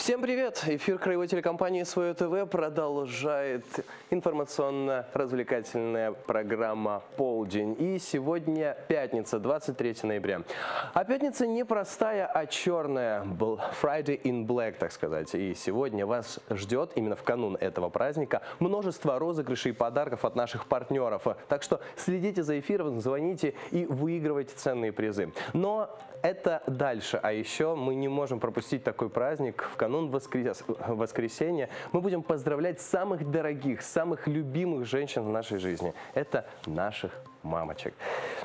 Всем привет! Эфир краевой телекомпании «Свое ТВ» продолжает информационно-развлекательная программа «Полдень». И сегодня пятница, 23 ноября. А пятница не простая, а черная. Friday in Black, так сказать. И сегодня вас ждет, именно в канун этого праздника, множество розыгрышей и подарков от наших партнеров. Так что следите за эфиром, звоните и выигрывайте ценные призы. Но это дальше. А еще мы не можем пропустить такой праздник в канун воскрес... воскресенья. Мы будем поздравлять самых дорогих, самых любимых женщин в нашей жизни. Это наших мамочек.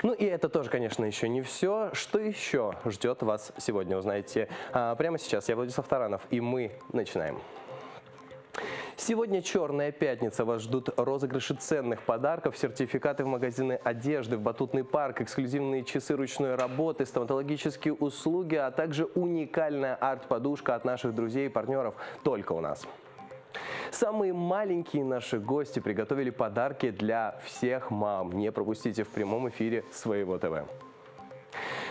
Ну и это тоже, конечно, еще не все. Что еще ждет вас сегодня, узнаете а, прямо сейчас. Я Владислав Таранов, и мы начинаем. Сегодня черная пятница. Вас ждут розыгрыши ценных подарков, сертификаты в магазины одежды, в батутный парк, эксклюзивные часы ручной работы, стоматологические услуги, а также уникальная арт-подушка от наших друзей и партнеров только у нас. Самые маленькие наши гости приготовили подарки для всех мам. Не пропустите в прямом эфире своего ТВ.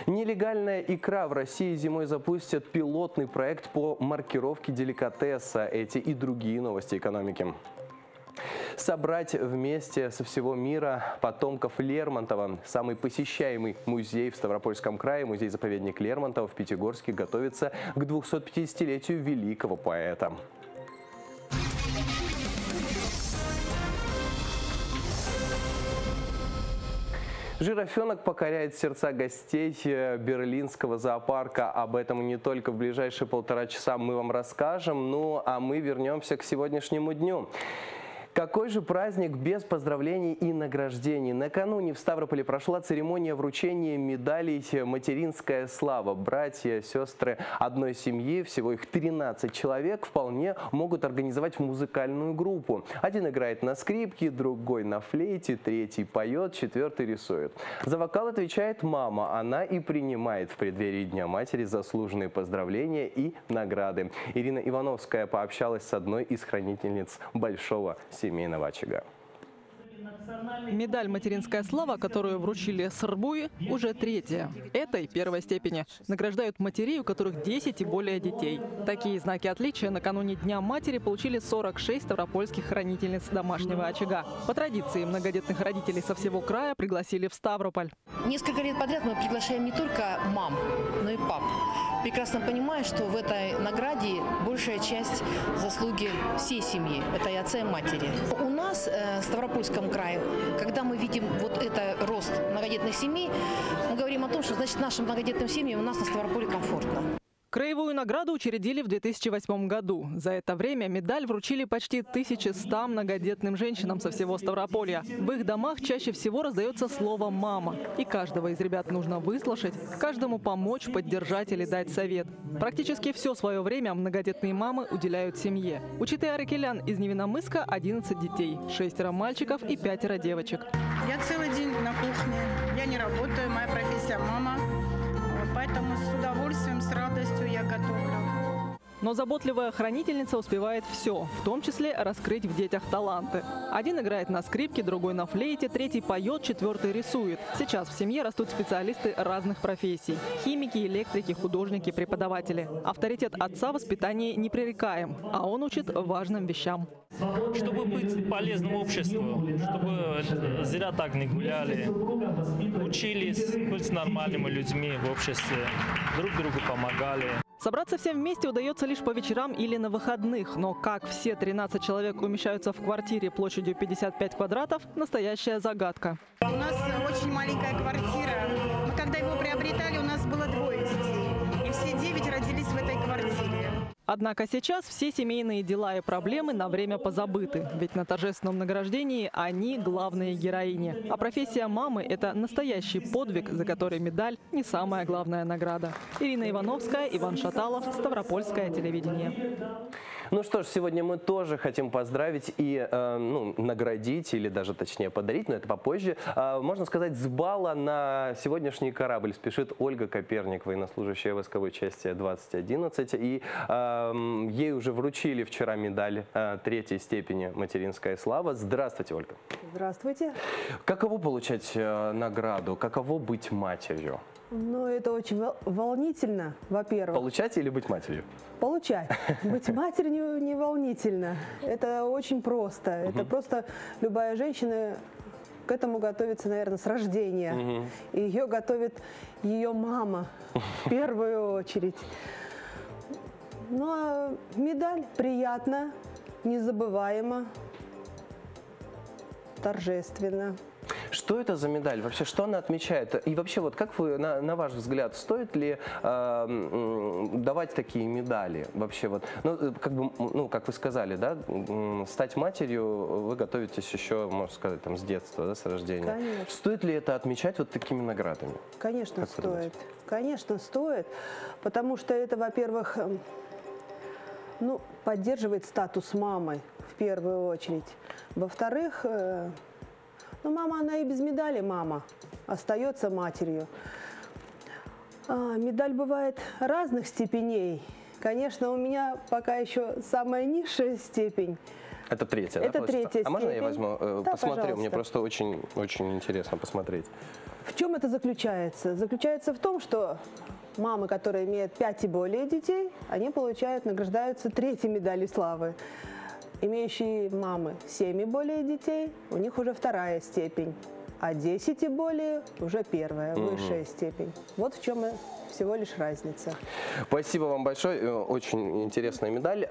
Нелегальная икра в России зимой запустят пилотный проект по маркировке деликатеса. Эти и другие новости экономики собрать вместе со всего мира потомков Лермонтова. Самый посещаемый музей в Ставропольском крае, музей-заповедник Лермонтова в Пятигорске, готовится к 250-летию великого поэта. Жирафенок покоряет сердца гостей э, берлинского зоопарка. Об этом не только в ближайшие полтора часа мы вам расскажем. Ну а мы вернемся к сегодняшнему дню. Какой же праздник без поздравлений и награждений? Накануне в Ставрополе прошла церемония вручения медалей «Материнская слава». Братья, сестры одной семьи, всего их 13 человек, вполне могут организовать музыкальную группу. Один играет на скрипке, другой на флейте, третий поет, четвертый рисует. За вокал отвечает мама. Она и принимает в преддверии Дня матери заслуженные поздравления и награды. Ирина Ивановская пообщалась с одной из хранительниц Большого семейства семейного очага. Медаль «Материнская слава», которую вручили Сарбуи, уже третья. Этой первой степени награждают матерей, у которых 10 и более детей. Такие знаки отличия накануне Дня матери получили 46 ставропольских хранительниц домашнего очага. По традиции многодетных родителей со всего края пригласили в Ставрополь. Несколько лет подряд мы приглашаем не только мам, но и пап прекрасно понимаю, что в этой награде большая часть заслуги всей семьи, это и отца, и матери. У нас э, в Ставропольском крае, когда мы видим вот это рост многодетных семей, мы говорим о том, что значит нашим многодетным семьям у нас на Ставрополе комфортно. Краевую награду учредили в 2008 году. За это время медаль вручили почти 1100 многодетным женщинам со всего Ставрополья. В их домах чаще всего раздается слово «мама». И каждого из ребят нужно выслушать, каждому помочь, поддержать или дать совет. Практически все свое время многодетные мамы уделяют семье. У Читы Аракелян из Невиномыска 11 детей, шестеро мальчиков и пятеро девочек. Я целый день на кухне. Я не работаю, моя профессия мама. Поэтому с удовольствием, с радостью я готовлю. Но заботливая хранительница успевает все, в том числе раскрыть в детях таланты. Один играет на скрипке, другой на флейте, третий поет, четвертый рисует. Сейчас в семье растут специалисты разных профессий. Химики, электрики, художники, преподаватели. Авторитет отца в воспитании непререкаем, а он учит важным вещам. Чтобы быть полезным обществу, чтобы зря так не гуляли, учились быть нормальными людьми в обществе, друг другу помогали. Собраться всем вместе удается лишь по вечерам или на выходных, но как все 13 человек умещаются в квартире площадью 55 квадратов – настоящая загадка. У нас очень маленькая квартира. Когда его приобретали, у нас было двое детей. Однако сейчас все семейные дела и проблемы на время позабыты, ведь на торжественном награждении они главные героини. А профессия мамы – это настоящий подвиг, за который медаль не самая главная награда. Ирина Ивановская, Иван Шаталов, Ставропольское телевидение. Ну что ж, сегодня мы тоже хотим поздравить и э, ну, наградить, или даже точнее подарить, но это попозже. Э, можно сказать, с балла на сегодняшний корабль спешит Ольга Коперник, военнослужащая войсковой части 2011. И э, ей уже вручили вчера медаль э, третьей степени «Материнская слава». Здравствуйте, Ольга. Здравствуйте. Каково получать э, награду? Каково быть матерью? Ну, это очень вол- волнительно, во-первых. Получать или быть матерью? Получать. Быть матерью не волнительно. Это очень просто. Это просто любая женщина к этому готовится, наверное, с рождения. И ее готовит ее мама в первую очередь. Ну, а медаль приятно, незабываемо, торжественно. Что это за медаль? Вообще, что она отмечает? И вообще, вот как вы, на, на ваш взгляд, стоит ли э, давать такие медали? Вообще, вот, ну, э, как бы, ну, как вы сказали, да, стать матерью вы готовитесь еще, можно сказать, там, с детства, да, с рождения. Конечно. Стоит ли это отмечать вот такими наградами? Конечно, Как стоит. Конечно, стоит, потому что это, во-первых, эм, ну, поддерживает статус мамы в первую очередь. Во-вторых, э, ну, мама, она и без медали мама, остается матерью. А, медаль бывает разных степеней. Конечно, у меня пока еще самая низшая степень. Это третья, да, Это получается? третья А можно я степень. возьму, э, Да, посмотрю? Мне пожалуйста. просто очень, очень интересно посмотреть. В чем это заключается? Заключается в том, что мамы, которые имеют 5 и более детей, они получают, награждаются третьей медалью славы. Имеющие мамы 7 и более детей, у них уже вторая степень. А 10 и более уже первая, высшая степень. Вот в чем и всего лишь разница. Спасибо вам большое, э, очень интересная медаль.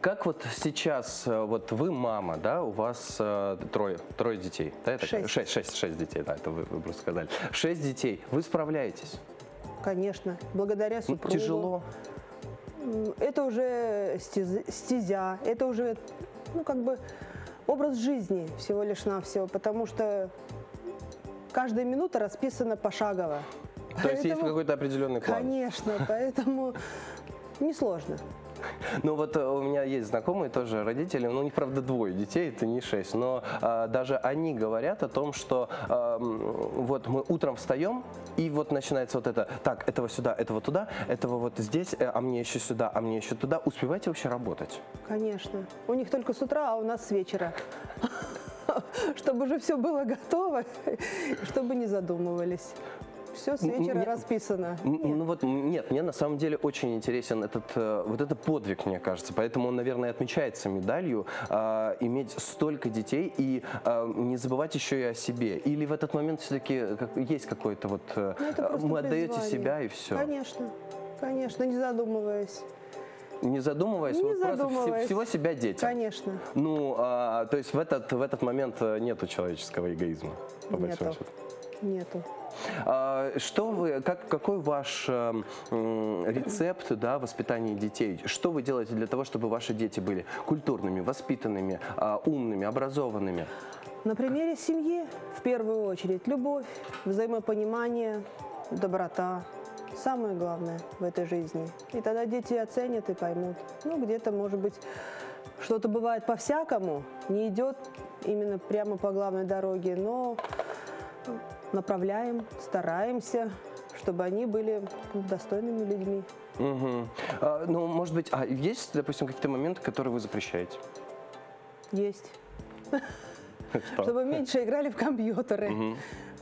Как вот сейчас, э, вот вы мама, да, у вас э, трое, трое детей, да, это Шесть. шесть, шесть, шесть детей, да, это вы, вы просто сказали. Шесть детей, вы справляетесь? Конечно, благодаря Ну, супругу. Тяжело? Это уже стез- стезя, это уже, ну, как бы образ жизни всего лишь навсего, потому что каждая минута расписана пошагово. То есть есть Поэтому- какой-то определенный план? Конечно, поэтому несложно. Ну вот э, у меня есть знакомые тоже родители, ну у них правда двое детей, это не шесть, но а, даже они говорят о том, что м, вот мы утром встаем и вот начинается вот это, так, этого сюда, этого туда, этого вот здесь, э, а мне еще сюда, а мне еще туда. Успеваете вообще работать? Конечно. У них только с утра, а у нас с вечера. Чтобы уже все было готово, чтобы не задумывались. Все с вечера не- расписано. М, Ну вот нет, мне на самом деле очень интересен этот э, вот этот подвиг, мне кажется, поэтому он, наверное, отмечается медалью а, иметь столько детей и а, не забывать еще и о себе. Или в этот момент все-таки есть какой-то вот э, Ну, просто мы отдаете призвание. себя и все, Конечно, конечно, не задумываясь. не задумываясь, Не вот просто задумываясь. всего себя детям. Конечно. Ну, а, то есть в этот в этот момент э, нету человеческого эгоизма, по большому Нету. счету. Нету. А, Что вы, как, какой ваш э, м, рецепт да, воспитания детей? Что вы делаете для того, чтобы ваши дети были культурными, воспитанными, а, умными, образованными? На примере семьи в первую очередь любовь, взаимопонимание, доброта. Самое главное в этой жизни. И тогда дети оценят и поймут. Ну, где-то, может быть, что-то бывает по-всякому, не идет именно прямо по главной дороге, но направляем, стараемся, чтобы они были достойными людьми. Мгм. А, ну, может быть, а есть, допустим, какие-то моменты, которые вы запрещаете? Есть. Что? Чтобы меньше играли в компьютеры.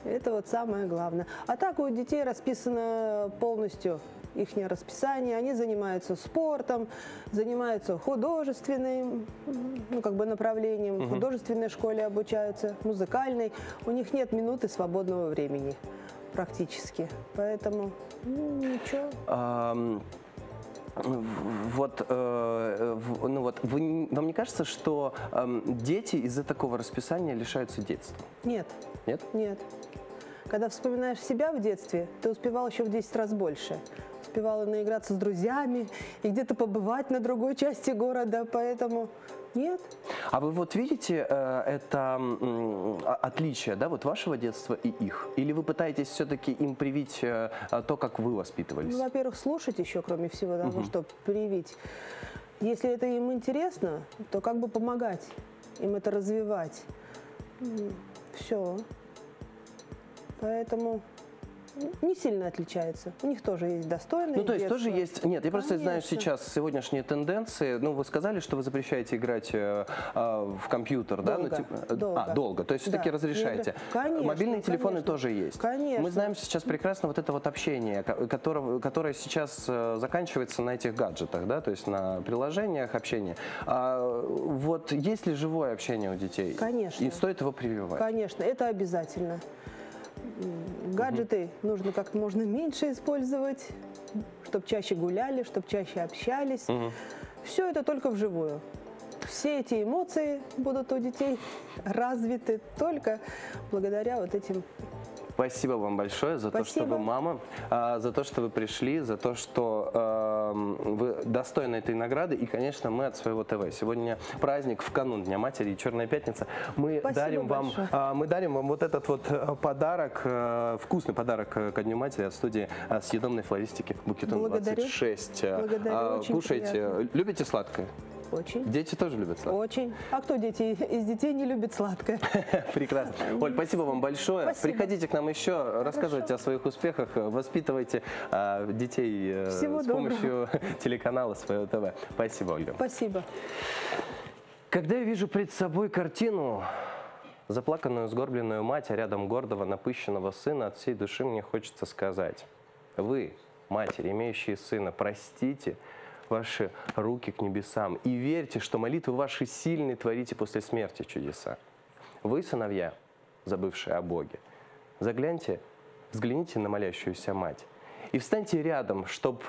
Это вот самое главное. А так у детей расписано полностью их расписание. Они занимаются спортом, занимаются художественным ну, как бы направлением. В художественной школе обучаются, музыкальной. У них нет минуты свободного времени практически. Поэтому ну, ничего. В- Вот, э, ну вот, вы, вам не кажется, что ам, дети из-за такого расписания лишаются детства? Нет, Нет? Нет. Когда вспоминаешь себя в детстве, ты успевал еще в 10 раз больше. Успевала наиграться с друзьями и где-то побывать на другой части города, поэтому нет. А вы вот видите э, это отличие, да, вот вашего детства и их? Или вы пытаетесь все-таки им привить э, а, то, как вы воспитывались? Ну, во-первых, слушать еще, кроме всего того, что привить. Если это им интересно, то как бы помогать им это развивать. Все. Поэтому не сильно отличаются. У них тоже есть достойные Ну, то есть тоже есть... Нет, я просто знаю Конечно. сейчас сегодняшние тенденции. Ну, вы сказали, что вы запрещаете играть э, э, в компьютер, да? Ну, Долго, типа, э, долго. А, долго. То есть все-таки Да, разрешаете. Конечно, Мобильные телефоны конечно. тоже есть. Конечно. Мы знаем сейчас прекрасно вот это вот общение, ко- которого, которое сейчас э, заканчивается на этих гаджетах, да? То есть на приложениях общения. А, вот есть ли живое общение у детей? Конечно. И стоит его прививать? Конечно, это обязательно. Гаджеты нужно как можно меньше использовать, чтобы чаще гуляли, чтобы чаще общались. Все это только вживую. Все эти эмоции будут у детей развиты только благодаря вот этим. Спасибо вам большое за то, что Спасибо. вы мама, а, за то, что вы пришли, за то, что эм, вы достойны этой награды. И, конечно, мы от своего ТВ. Сегодня праздник в канун Дня Матери и Черная Пятница. Мы Спасибо дарим вам, большое. а, мы дарим вам вот этот вот э, подарок, э, вкусный подарок э, ко Дню Матери от студии съедобной флористики Букетон Благодарю. 26. Э, Благодарю, а, очень Кушайте. приятно. Любите сладкое? Очень. Дети тоже любят сладкое? Очень. А кто дети из детей не любит сладкое? Прекрасно. Оль, спасибо вам большое. Спасибо. Приходите к нам еще, рассказывайте о своих успехах, воспитывайте а, детей Всего с помощью телеканала Своего ТВ. Спасибо, Ольга. Спасибо. Когда я вижу пред собой картину, заплаканную, сгорбленную мать, а рядом гордого, напыщенного сына, от всей души мне хочется сказать. Вы, матери, имеющие сына, простите ваши руки к небесам и верьте, что молитвы ваши сильные творите после смерти чудеса. Вы, сыновья, забывшие о Боге, загляньте, взгляните на молящуюся мать и встаньте рядом, чтобы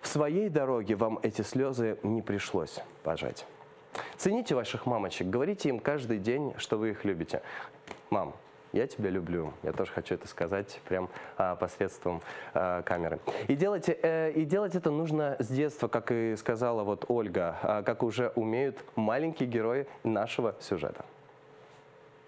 в своей дороге вам эти слезы не пришлось пожать. Цените ваших мамочек, говорите им каждый день, что вы их любите. Мам, я тебя люблю. Я тоже хочу это сказать прям а, посредством а, камеры. И делать, э, и делать это нужно с детства, как и сказала вот Ольга, а, как уже умеют маленькие герои нашего сюжета.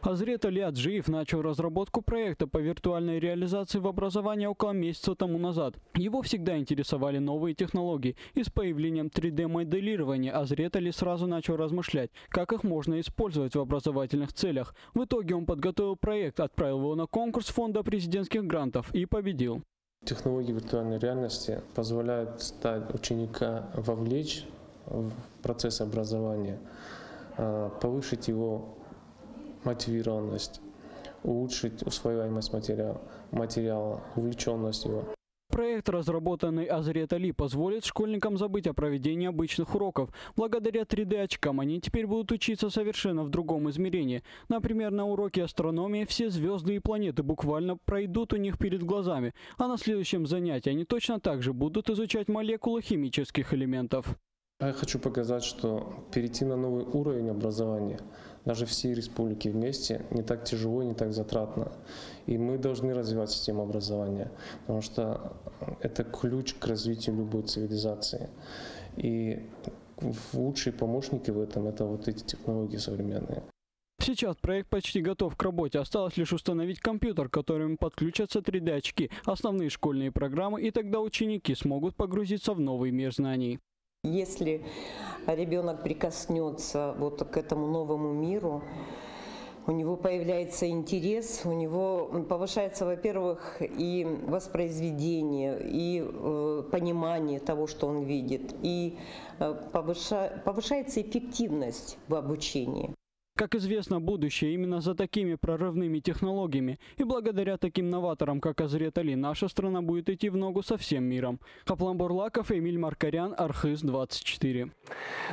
Азрет Али Аджиев начал разработку проекта по виртуальной реализации в образовании около месяца тому назад. Его всегда интересовали новые технологии, и с появлением 3D-моделирования Азрет Али сразу начал размышлять, как их можно использовать в образовательных целях. В итоге он подготовил проект, отправил его на конкурс фонда президентских грантов и победил. Технологии виртуальной реальности позволяют стать ученика вовлечь в процесс образования, а, повысить его мотивированность, улучшить усвояемость материала, материала увлеченность его. Проект, разработанный Азрет Али, позволит школьникам забыть о проведении обычных уроков. Благодаря 3D-очкам они теперь будут учиться совершенно в другом измерении. Например, на уроке астрономии все звезды и планеты буквально пройдут у них перед глазами, а на следующем занятии они точно так же будут изучать молекулы химических элементов. А Я хочу показать, что перейти на новый уровень образования даже всей республики вместе не так тяжело и не так затратно. И мы должны развивать систему образования, потому что это ключ к развитию любой цивилизации. И лучшие помощники в этом – это вот эти технологии современные. Сейчас проект почти готов к работе. Осталось лишь установить компьютер, к которому подключатся 3D-очки, основные школьные программы, и тогда ученики смогут погрузиться в новый мир знаний. Если ребенок прикоснется вот к этому новому миру, у него появляется интерес, у него повышается, во-первых, и воспроизведение, и э, понимание того, что он видит, и э, повыша- повышается эффективность в обучении. Как известно, будущее именно за такими прорывными технологиями. И благодаря таким новаторам, как Азрет Али, наша страна будет идти в ногу со всем миром. Каплан Бурлаков, Эмиль Маркарян, Архыз, 24.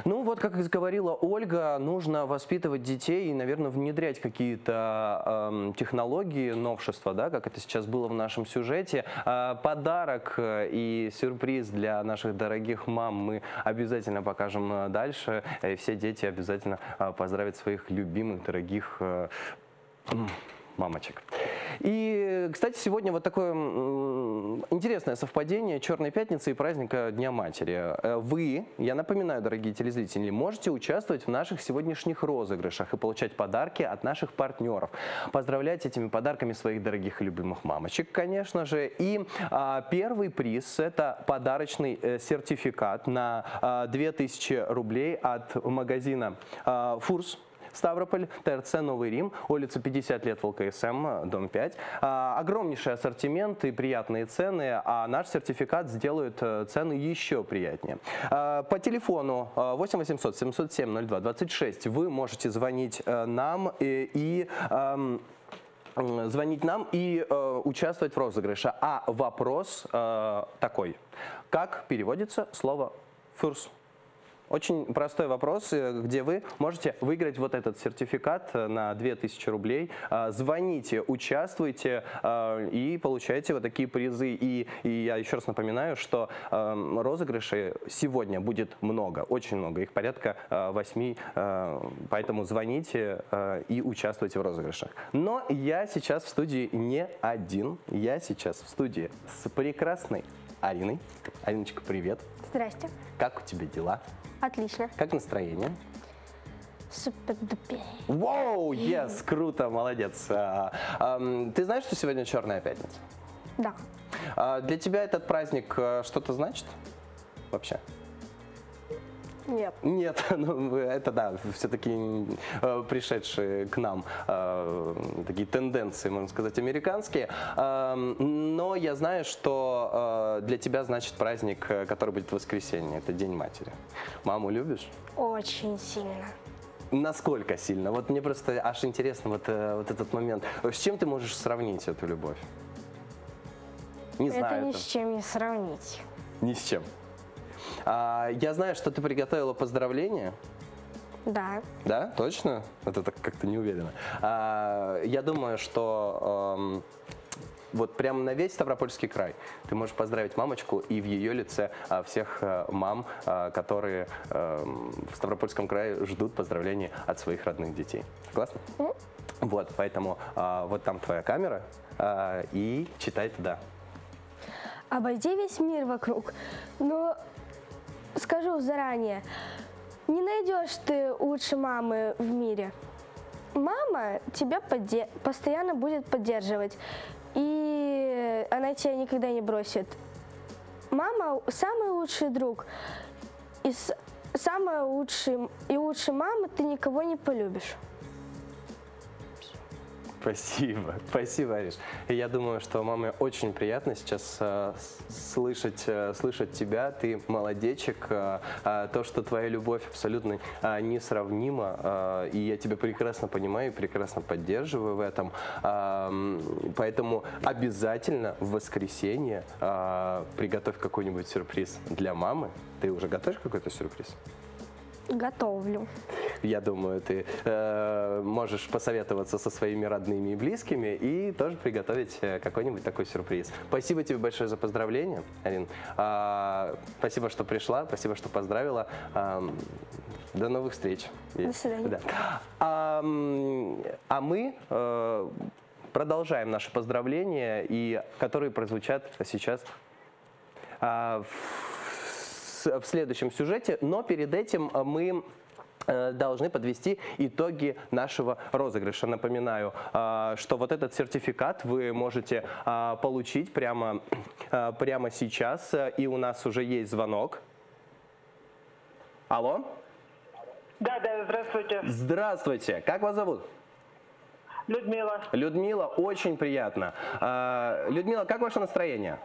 Ну вот, как говорила Ольга, нужно воспитывать детей и, наверное, внедрять какие-то эм, технологии, новшества, да, как это сейчас было в нашем сюжете. А, подарок э, и сюрприз для наших дорогих мам мы обязательно покажем э, дальше. И все дети обязательно э, поздравят своих любимых, дорогих э, мамочек. И, кстати, сегодня вот такое интересное совпадение Черной пятницы и праздника Дня Матери. Э, Вы, я напоминаю, дорогие телезрители, можете участвовать в наших сегодняшних розыгрышах и получать подарки от наших партнеров. Поздравлять этими подарками своих дорогих и любимых мамочек, конечно же. И а, первый приз – это подарочный э, сертификат на а, 2000 рублей от магазина а, «Фурс». Ставрополь, ТРЦ Новый Рим, улица 50 лет ВЛКСМ, дом 5. А, огромнейший ассортимент и приятные цены, а наш сертификат сделает э, цены еще приятнее. А, по телефону э, 8 800 707 02 26 вы можете звонить э, нам и, и эм, звонить нам и э, участвовать в розыгрыше. А вопрос э, такой. Как переводится слово «фюрс»? Очень простой вопрос, э, где вы можете выиграть вот этот сертификат э, на 2000 рублей. А, Звоните, участвуйте э, и получайте вот такие призы. И, и я еще раз напоминаю, что э, розыгрышей сегодня будет много, очень много. Их порядка э, восьми, э, поэтому звоните и участвуйте в розыгрышах. Но я сейчас в студии не один. Я сейчас в студии с прекрасной Ариной. Ариночка, привет. Здрасте. Как у тебя дела? Отлично. Как настроение? Супер-дупер. Воу, yes, круто, молодец. А, Ты знаешь, что сегодня Черная пятница? Да. А, Для тебя этот праздник э, что-то значит вообще? Нет. Нет, ну, это да, все-таки пришедшие к нам э, такие тенденции, можно сказать, американские. Эм, Но я знаю, что э, для тебя значит праздник, э, который будет в воскресенье, это День матери. Маму любишь? Очень сильно. Насколько сильно? Вот мне просто аж интересно вот, э, вот этот момент. С чем ты можешь сравнить эту любовь? Не Это знаю. ни там. с чем не сравнить. Ни с чем. А, я знаю, что ты приготовила поздравления. Да. Да, точно? Это так как-то не уверенно. А, я думаю, что эм, вот прямо на весь Ставропольский край ты можешь поздравить мамочку и в ее лице а, всех э, мам, а, которые эм, в Ставропольском крае ждут поздравлений от своих родных детей. Согласна? Вот, поэтому а, вот там твоя камера а, и читай туда. Обойди весь мир вокруг. Но скажу заранее, не найдешь ты лучше мамы в мире. Мама тебя постоянно будет поддерживать, и она тебя никогда не бросит. Мама самый лучший друг, и самая лучшая и лучше мамы ты никого не полюбишь. Спасибо, спасибо, Ариш. И я думаю, что маме очень приятно сейчас э, слышать, э, слышать тебя. Ты молодечек. э, э, то, что твоя любовь абсолютно э, несравнима. э, и я тебя прекрасно понимаю и прекрасно поддерживаю в этом. М, поэтому обязательно в воскресенье э, приготовь какой-нибудь сюрприз для мамы. Ты уже готовишь какой-то сюрприз? Готовлю. Я думаю, ты э, можешь посоветоваться со своими родными и близкими и тоже приготовить э, какой-нибудь такой сюрприз. Спасибо тебе большое за поздравление, Арин. А, спасибо, что пришла, спасибо, что поздравила. Ам, до новых встреч. До свидания. Да. А, а мы э, продолжаем наши поздравления, и, которые прозвучат сейчас а, в в следующем сюжете, но перед этим э, мы э, должны подвести итоги нашего розыгрыша. Напоминаю, а, что вот этот сертификат вы можете получить прямо, прямо сейчас, э, и у нас уже есть звонок. Алло? Да, да, здравствуйте. Здравствуйте, как вас зовут? Людмила. Людмила, очень приятно. Людмила, как ваше настроение?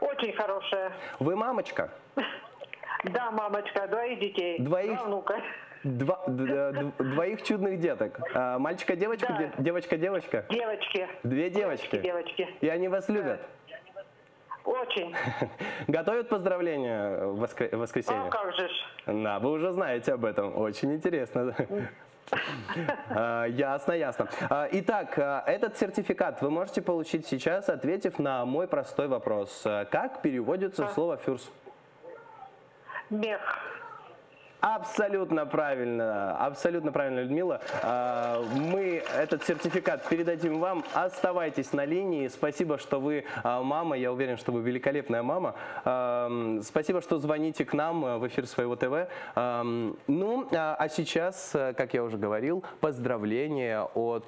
Очень хорошая. Вы мамочка? Да, мамочка, двоих детей. Двоих? Два внука. Два- д- двоих чудных деток. А, Мальчика, девочка, Да. де- девочка, девочка. Девочки. Две девочки. Девочки. И они вас любят. Очень. Готовят поздравления в воскре- в А воскресенье? как же ж. Да, вы уже знаете об этом. Очень интересно. А, Ясно, ясно. А, Итак, а, этот сертификат вы можете получить сейчас, ответив на мой простой вопрос. Как переводится слово «фюрс»? Мех. Абсолютно правильно, абсолютно правильно, Людмила. А, Мы этот сертификат передадим вам. Оставайтесь на линии. Спасибо, что вы а, мама. Я уверен, что вы великолепная мама. А, Спасибо, что звоните к нам в эфир своего ТВ. Ну, а сейчас, как я уже говорил, поздравления от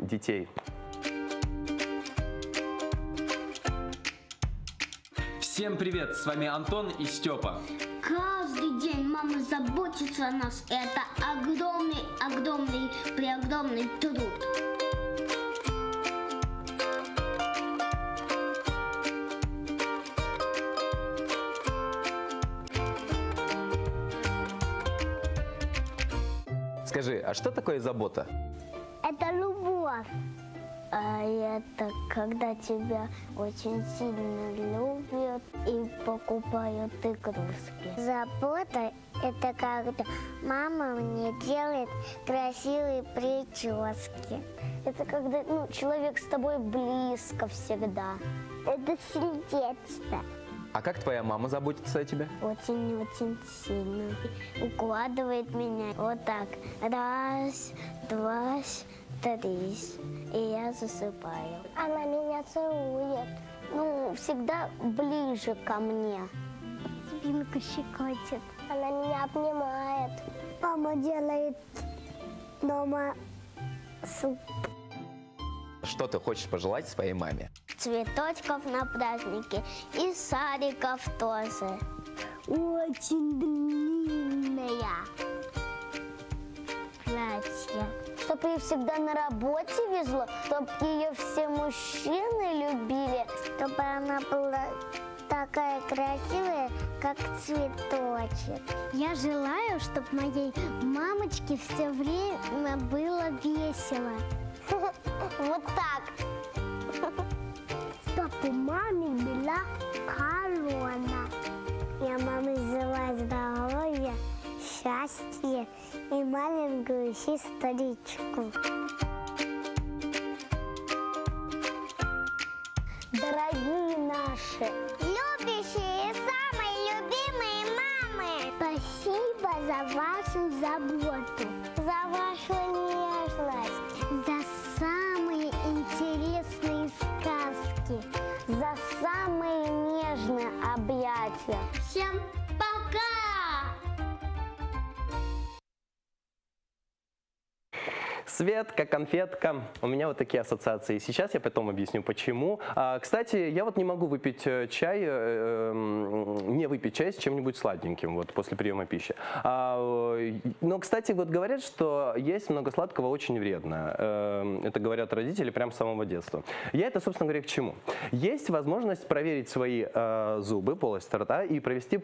детей. Всем привет, с вами Антон и Степа. Каждый день мама заботится о нас. Это огромный, огромный, преогромный труд. Скажи, а что такое забота? Это любовь. А это когда тебя очень сильно любят и покупают игрушки. Забота – это когда мама мне делает красивые прически. Это когда ну, человек с тобой близко всегда. Это сердечно. А как твоя мама заботится о тебе? Очень-очень сильно. Укладывает меня вот так. Раз, два, три. И я засыпаю. Она меня целует. Ну, всегда ближе ко мне. Спинку щекочет. Она меня обнимает. Мама делает дома суп. Что ты хочешь пожелать своей маме? Цветочков на празднике и садиков тоже. Очень длинная платье. Чтобы ее всегда на работе везло, чтобы ее все мужчины любили, чтобы она была такая красивая, как цветочек. Я желаю, чтобы моей мамочке все время было весело. Вот так. Чтобы маме была корона. Я маме желаю здоровья, счастья и маленькую сестричку. Дорогие наши, любящие и самые любимые мамы, спасибо за вашу заботу, за вашу нежность, Светка, конфетка. У меня вот такие ассоциации. Сейчас я потом объясню, почему. А, кстати, я вот не могу выпить э, чай, э, э, не выпить чай с чем-нибудь сладеньким вот после приема пищи. А, э, но, кстати, вот говорят, что есть много сладкого очень вредно. Э, это говорят родители прямо с самого детства. Я это, собственно говоря, к чему? Есть возможность проверить свои э, зубы, полость рта и провести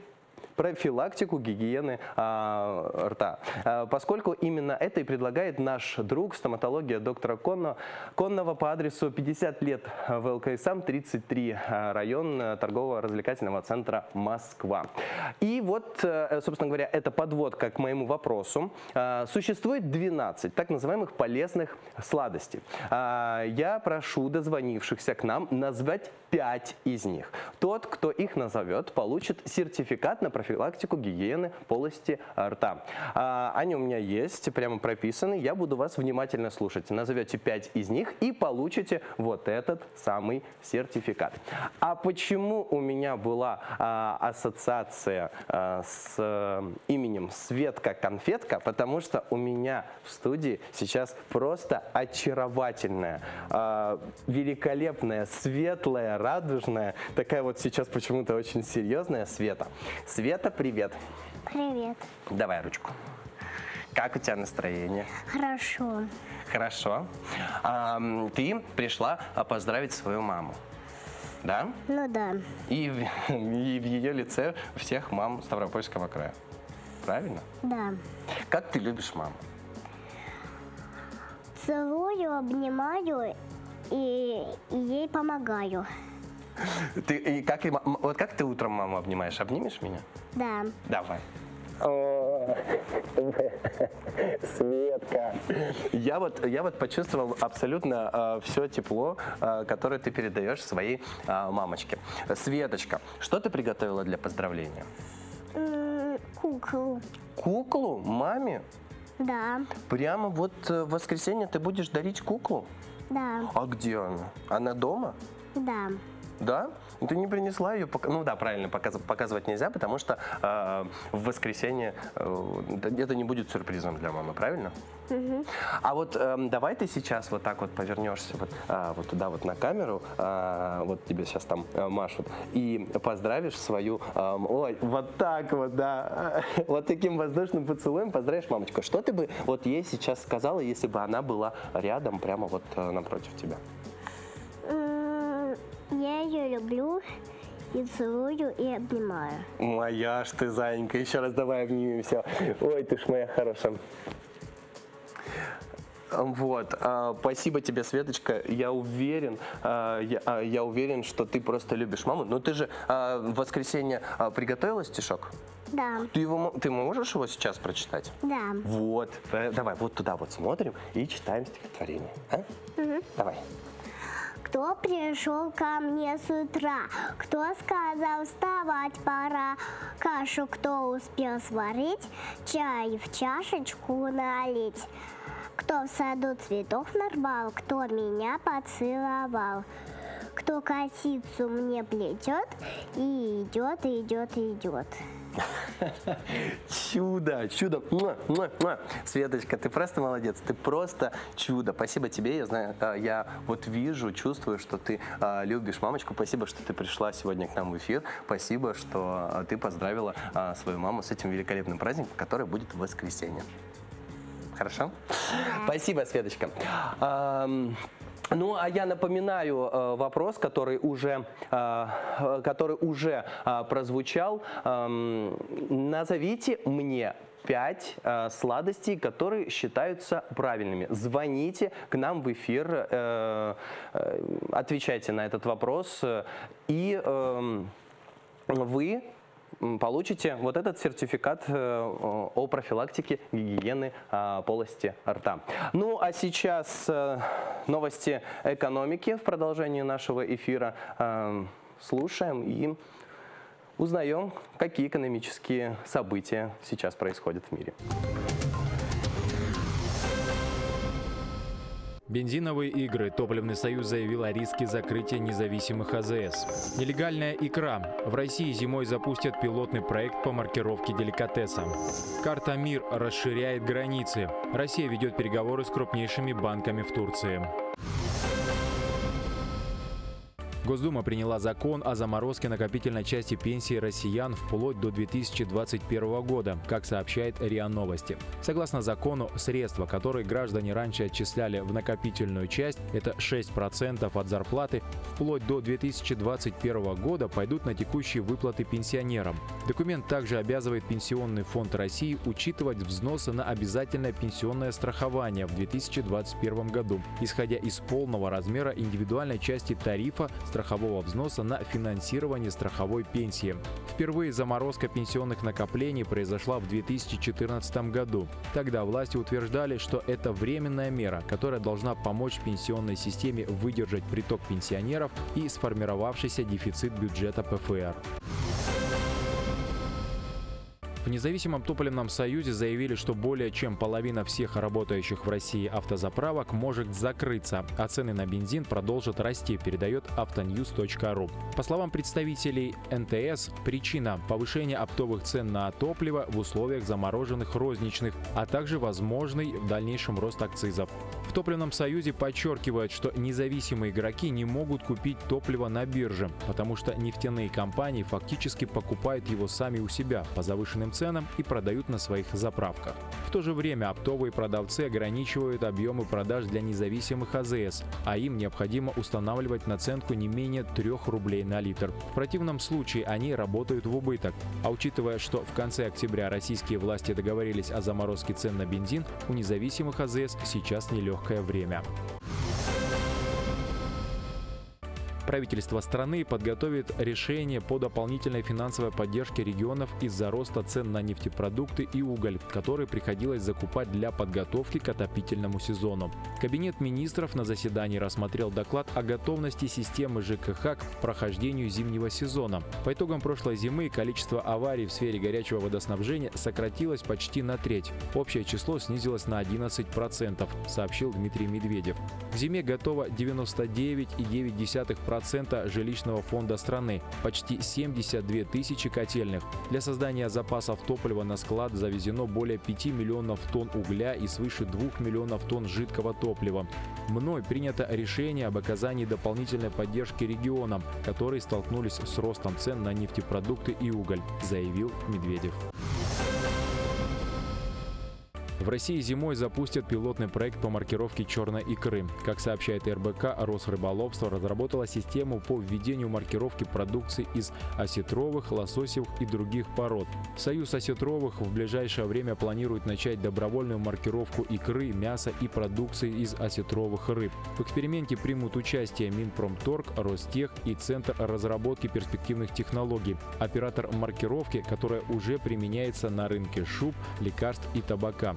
профилактику гигиены а, рта. А, поскольку именно это и предлагает наш друг стоматология доктора Конно, Конного по адресу 50 лет в ЛКСМ 33 а, район а, торгово-развлекательного центра Москва. И вот, э, собственно говоря, это подводка к моему вопросу. А, Существует 12 так называемых полезных сладостей. А, Я прошу дозвонившихся к нам назвать 5 из них. Тот, кто их назовет, получит сертификат на профилактику гигиены полости рта. А, Они у меня есть, прямо прописаны. Я буду вас внимательно слушать. Назовете 5 из них и получите вот этот самый сертификат. А почему у меня была а, ассоциация а, с э, именем Светка Конфетка? Потому что у меня в студии сейчас просто очаровательная, а, великолепная, светлая, радужная, такая вот сейчас почему-то очень серьезная Света. Света, привет. Привет. Давай ручку. Как у тебя настроение? Хорошо. Хорошо. Ам, ты пришла а, поздравить свою маму. Да? Ну да. И в, и в ее лице всех мам Ставропольского края. Правильно? Да. Как ты любишь маму? Целую, обнимаю и ей помогаю. Ты, и как, и вот как ты утром маму обнимаешь? Обнимешь меня? Да. Давай. Светка. Я вот, я вот почувствовал абсолютно все тепло, э, которое ты передаешь своей а, мамочке. Светочка, что ты приготовила для поздравления? Куклу. Куклу маме? Да. Прямо вот э, в воскресенье ты будешь дарить куклу? Да. А где она? Она дома? Да. Да? Ты не принесла ее? пока- Ну да, правильно, показ- показывать нельзя, потому что э, в воскресенье э, это не будет сюрпризом для мамы, правильно? А вот эм, давай ты сейчас вот так вот повернешься вот, а, вот туда вот на камеру, а, вот тебе сейчас там э, машут, и поздравишь свою, ам, ой, вот так вот, да, вот таким воздушным поцелуем поздравишь мамочку. Что ты бы вот ей сейчас сказала, если бы она была рядом, прямо вот э, напротив тебя? Ее люблю и целую и обнимаю. Моя ж ты, зайенька. Еще раз давай обнимемся. Ой, ты ж моя хорошая. Вот, а, спасибо тебе, Светочка. Я уверен, а, я, а, я уверен, что ты просто любишь маму. Но ты же в воскресенье приготовила стишок? Да, Ты его, ты можешь его сейчас прочитать? да. Вот, э, давай, вот туда вот смотрим и читаем стихотворение. а? Давай. Кто пришел ко мне с утра? Кто сказал вставать пора? Кашу кто успел сварить? Чай в чашечку налить? Кто в саду цветов нарвал? Кто меня поцеловал? Кто косицу мне плетет и идет, идет, идет. Чудо, чудо. Муа, муа, муа. Светочка, ты просто молодец. Ты просто чудо. Спасибо тебе. Я знаю, а, я вот вижу, чувствую, что ты а, любишь мамочку. Спасибо, что ты пришла сегодня к нам в эфир. Спасибо, что а, ты поздравила свою маму с этим великолепным праздником, который будет в воскресенье. Хорошо? Спасибо, Светочка. Ну, а я напоминаю э, вопрос, который уже, э, э, который уже э, прозвучал. Эм, Назовите мне пять э, сладостей, которые считаются правильными. Звоните к нам в эфир, э, э, отвечайте на этот вопрос, э, и эм, вы получите вот этот сертификат э, о профилактике гигиены а, полости рта. Ну а сейчас э, новости экономики в продолжении нашего эфира. Э, Слушаем и узнаем, какие экономические события сейчас происходят в мире. Бензиновые игры. Топливный союз заявил о риске закрытия независимых АЗС. Нелегальная икра. В России зимой запустят пилотный проект по маркировке деликатеса. Карта МИР расширяет границы. Россия ведет переговоры с крупнейшими банками в Турции. Госдума приняла закон о заморозке накопительной части пенсии россиян вплоть до 2021 года, как сообщает РИА Новости. Согласно закону, средства, которые граждане раньше отчисляли в накопительную часть, это 6% от зарплаты, вплоть до 2021 года пойдут на текущие выплаты пенсионерам. Документ также обязывает Пенсионный фонд России учитывать взносы на обязательное пенсионное страхование в 2021 году, исходя из полного размера индивидуальной части тарифа страхового взноса на финансирование страховой пенсии. Впервые заморозка пенсионных накоплений произошла в 2014 году. Тогда власти утверждали, что это временная мера, которая должна помочь пенсионной системе выдержать приток пенсионеров и сформировавшийся дефицит бюджета ПФР. В независимом топливном союзе заявили, что более чем половина всех работающих в России автозаправок может закрыться, а цены на бензин продолжат расти, передает автоньюз.ру. По словам представителей НТС, причина – повышение оптовых цен на топливо в условиях замороженных розничных, а также возможный в дальнейшем рост акцизов. В топливном союзе подчеркивают, что независимые игроки не могут купить топливо на бирже, потому что нефтяные компании фактически покупают его сами у себя по завышенным ценам и продают на своих заправках. В то же время оптовые продавцы ограничивают объемы продаж для независимых АЗС, а им необходимо устанавливать наценку не менее 3 рублей на литр. В противном случае они работают в убыток. А учитывая, что в конце октября российские власти договорились о заморозке цен на бензин, у независимых АЗС сейчас нелегкое время. Правительство страны подготовит решение по дополнительной финансовой поддержке регионов из-за роста цен на нефтепродукты и уголь, который приходилось закупать для подготовки к отопительному сезону. Кабинет министров на заседании рассмотрел доклад о готовности системы ЖКХ к прохождению зимнего сезона. По итогам прошлой зимы количество аварий в сфере горячего водоснабжения сократилось почти на треть. Общее число снизилось на 11%, сообщил Дмитрий Медведев. К зиме готово 99,9% 2% жилищного фонда страны, почти 72 тысячи котельных. Для создания запасов топлива на склад завезено более 5 миллионов тонн угля и свыше 2 миллионов тонн жидкого топлива. Мной принято решение об оказании дополнительной поддержки регионам, которые столкнулись с ростом цен на нефтепродукты и уголь, заявил Медведев. В России зимой запустят пилотный проект по маркировке черной икры. Как сообщает РБК, Росрыболовство разработала систему по введению маркировки продукции из осетровых, лососевых и других пород. Союз осетровых в ближайшее время планирует начать добровольную маркировку икры, мяса и продукции из осетровых рыб. В эксперименте примут участие Минпромторг, Ростех и Центр разработки перспективных технологий. Оператор маркировки, которая уже применяется на рынке шуб, лекарств и табака.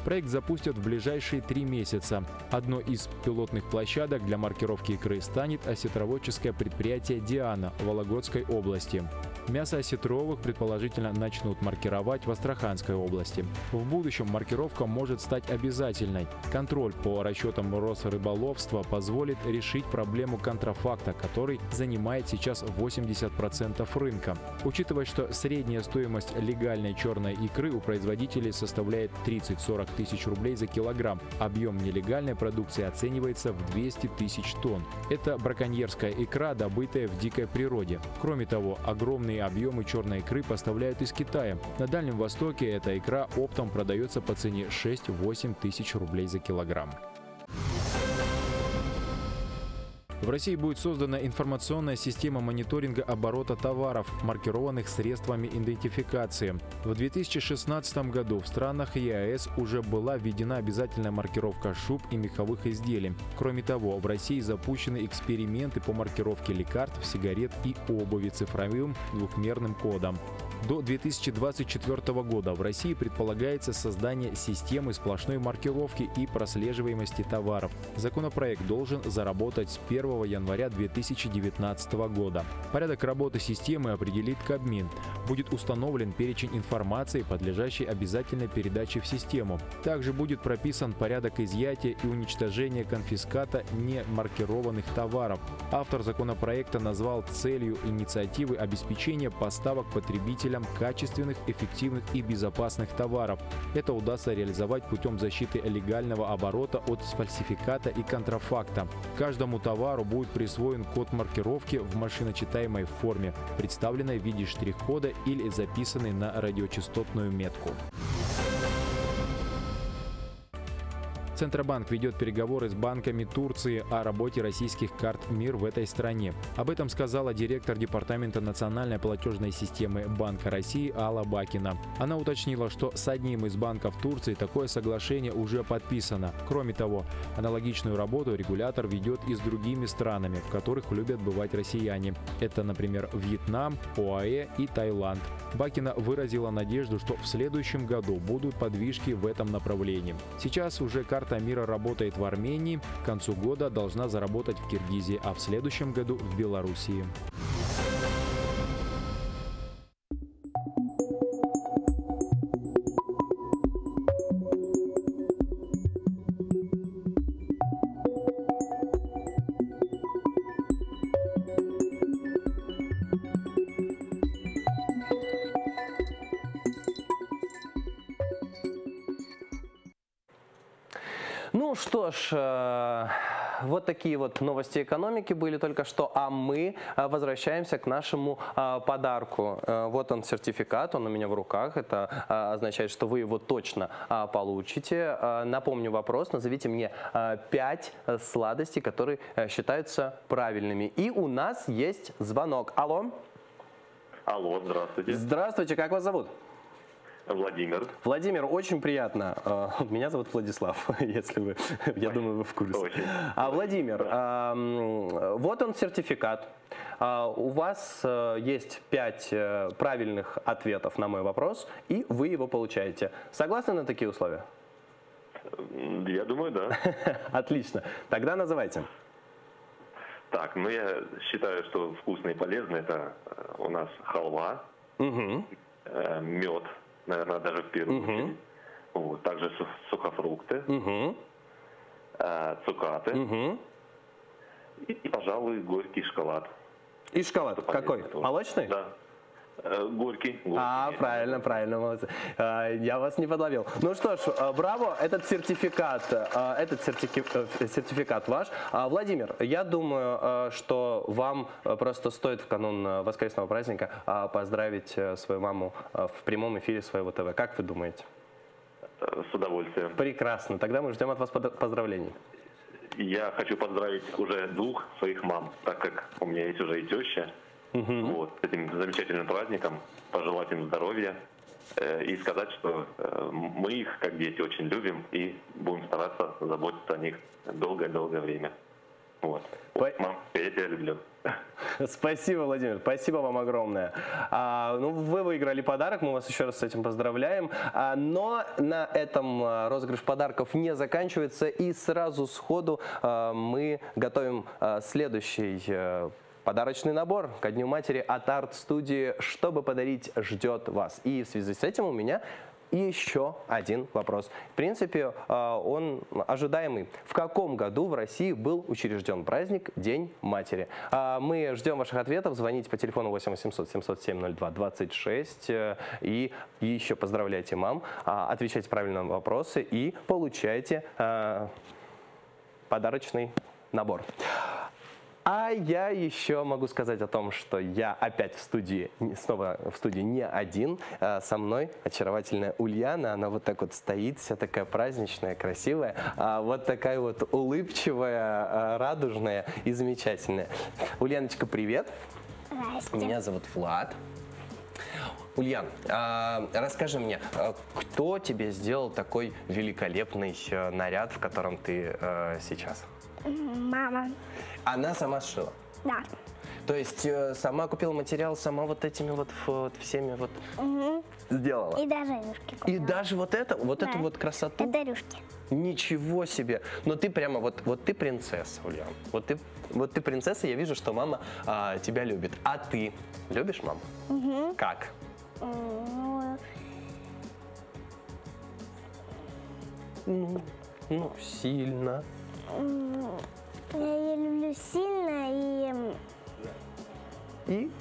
Проект запустят в ближайшие три месяца. Одной из пилотных площадок для маркировки икры станет осетроводческое предприятие «Диана» в Вологодской области. Мясо осетровых предположительно начнут маркировать в Астраханской области. В будущем маркировка может стать обязательной. Контроль по расчетам Росрыболовства позволит решить проблему контрафакта, который занимает сейчас 80% рынка. Учитывая, что средняя стоимость легальной черной икры у производителей составляет 30-40 тысяч рублей за килограмм, объем нелегальной продукции оценивается в 200 тысяч тонн. Это браконьерская икра, добытая в дикой природе. Кроме того, огромные объемы черной икры поставляют из Китая. На Дальнем Востоке эта икра оптом продается по цене 6-8 тысяч рублей за килограмм. В России будет создана информационная система мониторинга оборота товаров, маркированных средствами идентификации. В 2016 году в странах ЕАЭС уже была введена обязательная маркировка шуб и меховых изделий. Кроме того, в России запущены эксперименты по маркировке лекарств, сигарет и обуви цифровым двухмерным кодом. До 2024 года в России предполагается создание системы сплошной маркировки и прослеживаемости товаров. Законопроект должен заработать с 1 января 2019 года. Порядок работы системы определит Кабмин. Будет установлен перечень информации, подлежащей обязательной передаче в систему. Также будет прописан порядок изъятия и уничтожения конфиската немаркированных товаров. Автор законопроекта назвал целью инициативы обеспечение поставок потребителям качественных, эффективных и безопасных товаров. Это удастся реализовать путем защиты легального оборота от сфальсификата и контрафакта. Каждому товару будет присвоен код маркировки в машиночитаемой форме, представленной в виде штрих-кода или записанной на радиочастотную метку. Центробанк ведет переговоры с банками Турции о работе российских карт МИР в этой стране. Об этом сказала директор Департамента национальной платежной системы Банка России Алла Бакина. Она уточнила, что с одним из банков Турции такое соглашение уже подписано. Кроме того, аналогичную работу регулятор ведет и с другими странами, в которых любят бывать россияне. Это, например, Вьетнам, ОАЭ и Таиланд. Бакина выразила надежду, что в следующем году будут подвижки в этом направлении. Сейчас уже карта карта мира работает в Армении, к концу года должна заработать в Киргизии, а в следующем году в Белоруссии. Ну что ж, э, вот такие вот новости экономики были только что, а мы э, возвращаемся к нашему э, подарку. Вот он сертификат, он у меня в руках, это означает, что вы его точно получите. Напомню вопрос, назовите мне 5 сладостей, которые считаются правильными. И у нас есть звонок. Алло? Алло, здравствуйте. Здравствуйте, как вас зовут? Владимир. Владимир, очень приятно. А, меня зовут Владислав, если вы, я думаю, вы в курсе. Очень. А, Владимир, а, вот он сертификат. А, у вас э, есть пять э, правильных ответов на мой вопрос, и вы его получаете. Согласны на такие условия? Я думаю, да. Отлично. Тогда называйте. Так, ну я считаю, что вкусно и полезно это э, у нас халва, угу. мед, наверное, даже в первую угу. очередь. Вот, также сухофрукты, угу. цукаты угу. И, и, пожалуй, горький шоколад. И шоколад какой? Молочный? Да. Э, Горький. горький. А, правильно, правильно, молодцы. А, Я вас не подловил. Ну что ж, а, браво, этот сертификат, а, этот э, сертификат ваш. А, Владимир, я думаю, что вам просто стоит в канун воскресного праздника поздравить э, свою маму в прямом эфире своего ТВ. Как вы думаете? Э, С удовольствием. Прекрасно. Тогда мы ждем от вас поздравлений. Я хочу поздравить уже двух своих мам, так как у меня есть уже и теща. Вот, с этим замечательным праздником, пожелать им здоровья э, и сказать, что э, мы их, как дети, очень любим и будем стараться заботиться о них долгое-долгое время. Вот. Мам, я тебя люблю. Спасибо, Владимир, спасибо вам огромное. А, ну, вы выиграли подарок, мы вас еще раз с этим поздравляем. А, но на этом а, розыгрыш подарков не заканчивается, и сразу сходу а, мы готовим а, следующий а, Подарочный набор ко Дню матери от арт-студии «Чтобы подарить» ждет вас. И в связи с этим у меня еще один вопрос. В принципе, а, он ожидаемый. В каком году в России был учрежден праздник День матери? А, Мы ждем ваших ответов. Звоните по телефону 8 800 707 02 26 э, и еще поздравляйте мам, а, отвечайте правильно на вопросы и получайте а, подарочный набор. А я еще могу сказать о том, что я опять в студии, снова в студии не один. А, Со мной очаровательная Ульяна. Она вот так вот стоит, вся такая праздничная, красивая. а Вот такая вот улыбчивая, а, радужная и замечательная. Ульяночка, привет. Меня зовут Влад. Ульян, расскажи мне, кто тебе сделал такой великолепный э, наряд, в котором ты э, сейчас? Мама. Она сама сшила. Да. То есть э, сама купила материал, сама вот этими вот, вот всеми вот Мгм. сделала. И даже игрушки. И даже вот это, вот Да. эту вот красоту. Это рюшки. Ничего себе! Но ты прямо вот, вот ты принцесса, Ульян. Вот ты, вот ты принцесса, я вижу, что мама а, тебя любит. А ты любишь маму? Угу. Как? Ну, Ну, ну, сильно. Я ее люблю сильно и... И?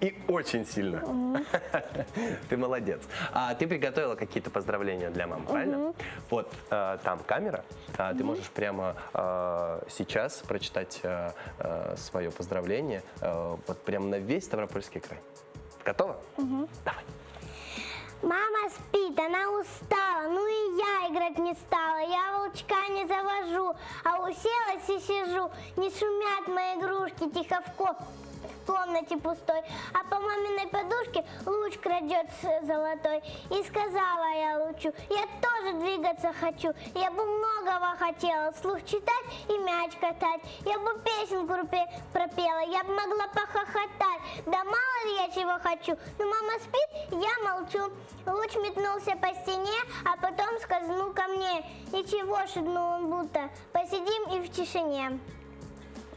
И очень сильно. Мгм. Ты молодец. А ты приготовила какие-то поздравления для мамы, правильно? Мгм. Вот э, там камера. А, Ты можешь прямо э, сейчас прочитать э, э, свое поздравление э, вот прямо на весь Ставропольский край. Готова? Мгм. Мама спит, она устала, ну и я играть не стала, я волчка не завожу, а уселась и сижу, не шумят мои игрушки тихо в ко- в комнате пустой, а по маминой подушке луч крадется золотой. И сказала я лучу, я тоже двигаться хочу, я бы многого хотела, слух читать и мяч катать, я бы песенку рупе- пропела, я бы могла похохотать, да мало ли я чего хочу, но мама спит, я молчу. Луч метнулся по стене, а потом скользнул ко мне. Ничего, шепнул он будто, посидим и в тишине.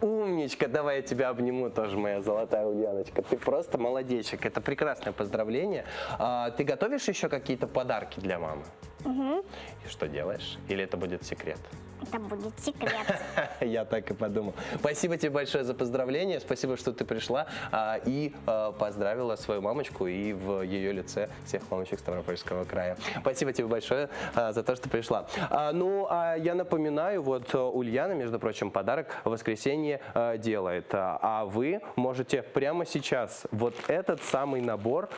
Умничка, давай я тебя обниму тоже, моя золотая Ульяночка. Ты просто молодечек. Это прекрасное поздравление. А, ты готовишь еще какие-то подарки для мамы? Угу. И что делаешь? Или это будет секрет? Это будет секрет. Я так и подумал. Спасибо тебе большое за поздравление. Спасибо, что ты пришла а, и а, поздравила свою мамочку и в ее лице всех мамочек Ставропольского края. Спасибо тебе большое а, за то, что пришла. А, ну, а я напоминаю, вот а, Ульяна, между прочим, подарок в воскресенье а, делает. А, вы можете прямо сейчас вот этот самый набор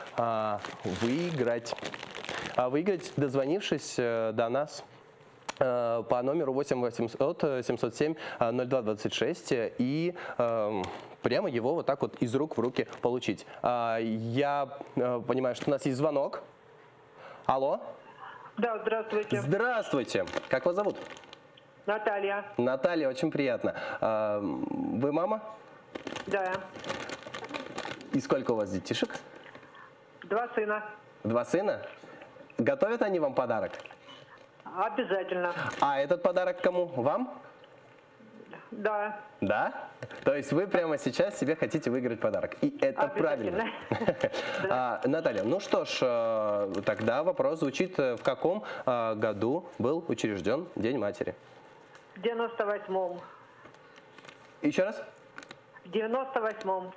выиграть. Выиграть, дозвонившись э, до нас по номеру 8 800 707 э, 0226 э, и э, прямо его вот так вот из рук в руки получить. А, Я э, понимаю, что у нас есть звонок. Алло? Да, здравствуйте. Здравствуйте. Как вас зовут? Наталья. Наталья, очень приятно. А, Вы мама? Да. И сколько у вас детишек? Два сына. Два сына? Готовят они вам подарок? Обязательно. А этот подарок кому? Вам? Да. Да? То есть вы прямо сейчас себе хотите выиграть подарок. И это правильно. А, Наталья, ну что ж, э, тогда вопрос звучит, э, в каком э, году был учрежден День матери? В 98-м. Еще раз? В 98-м.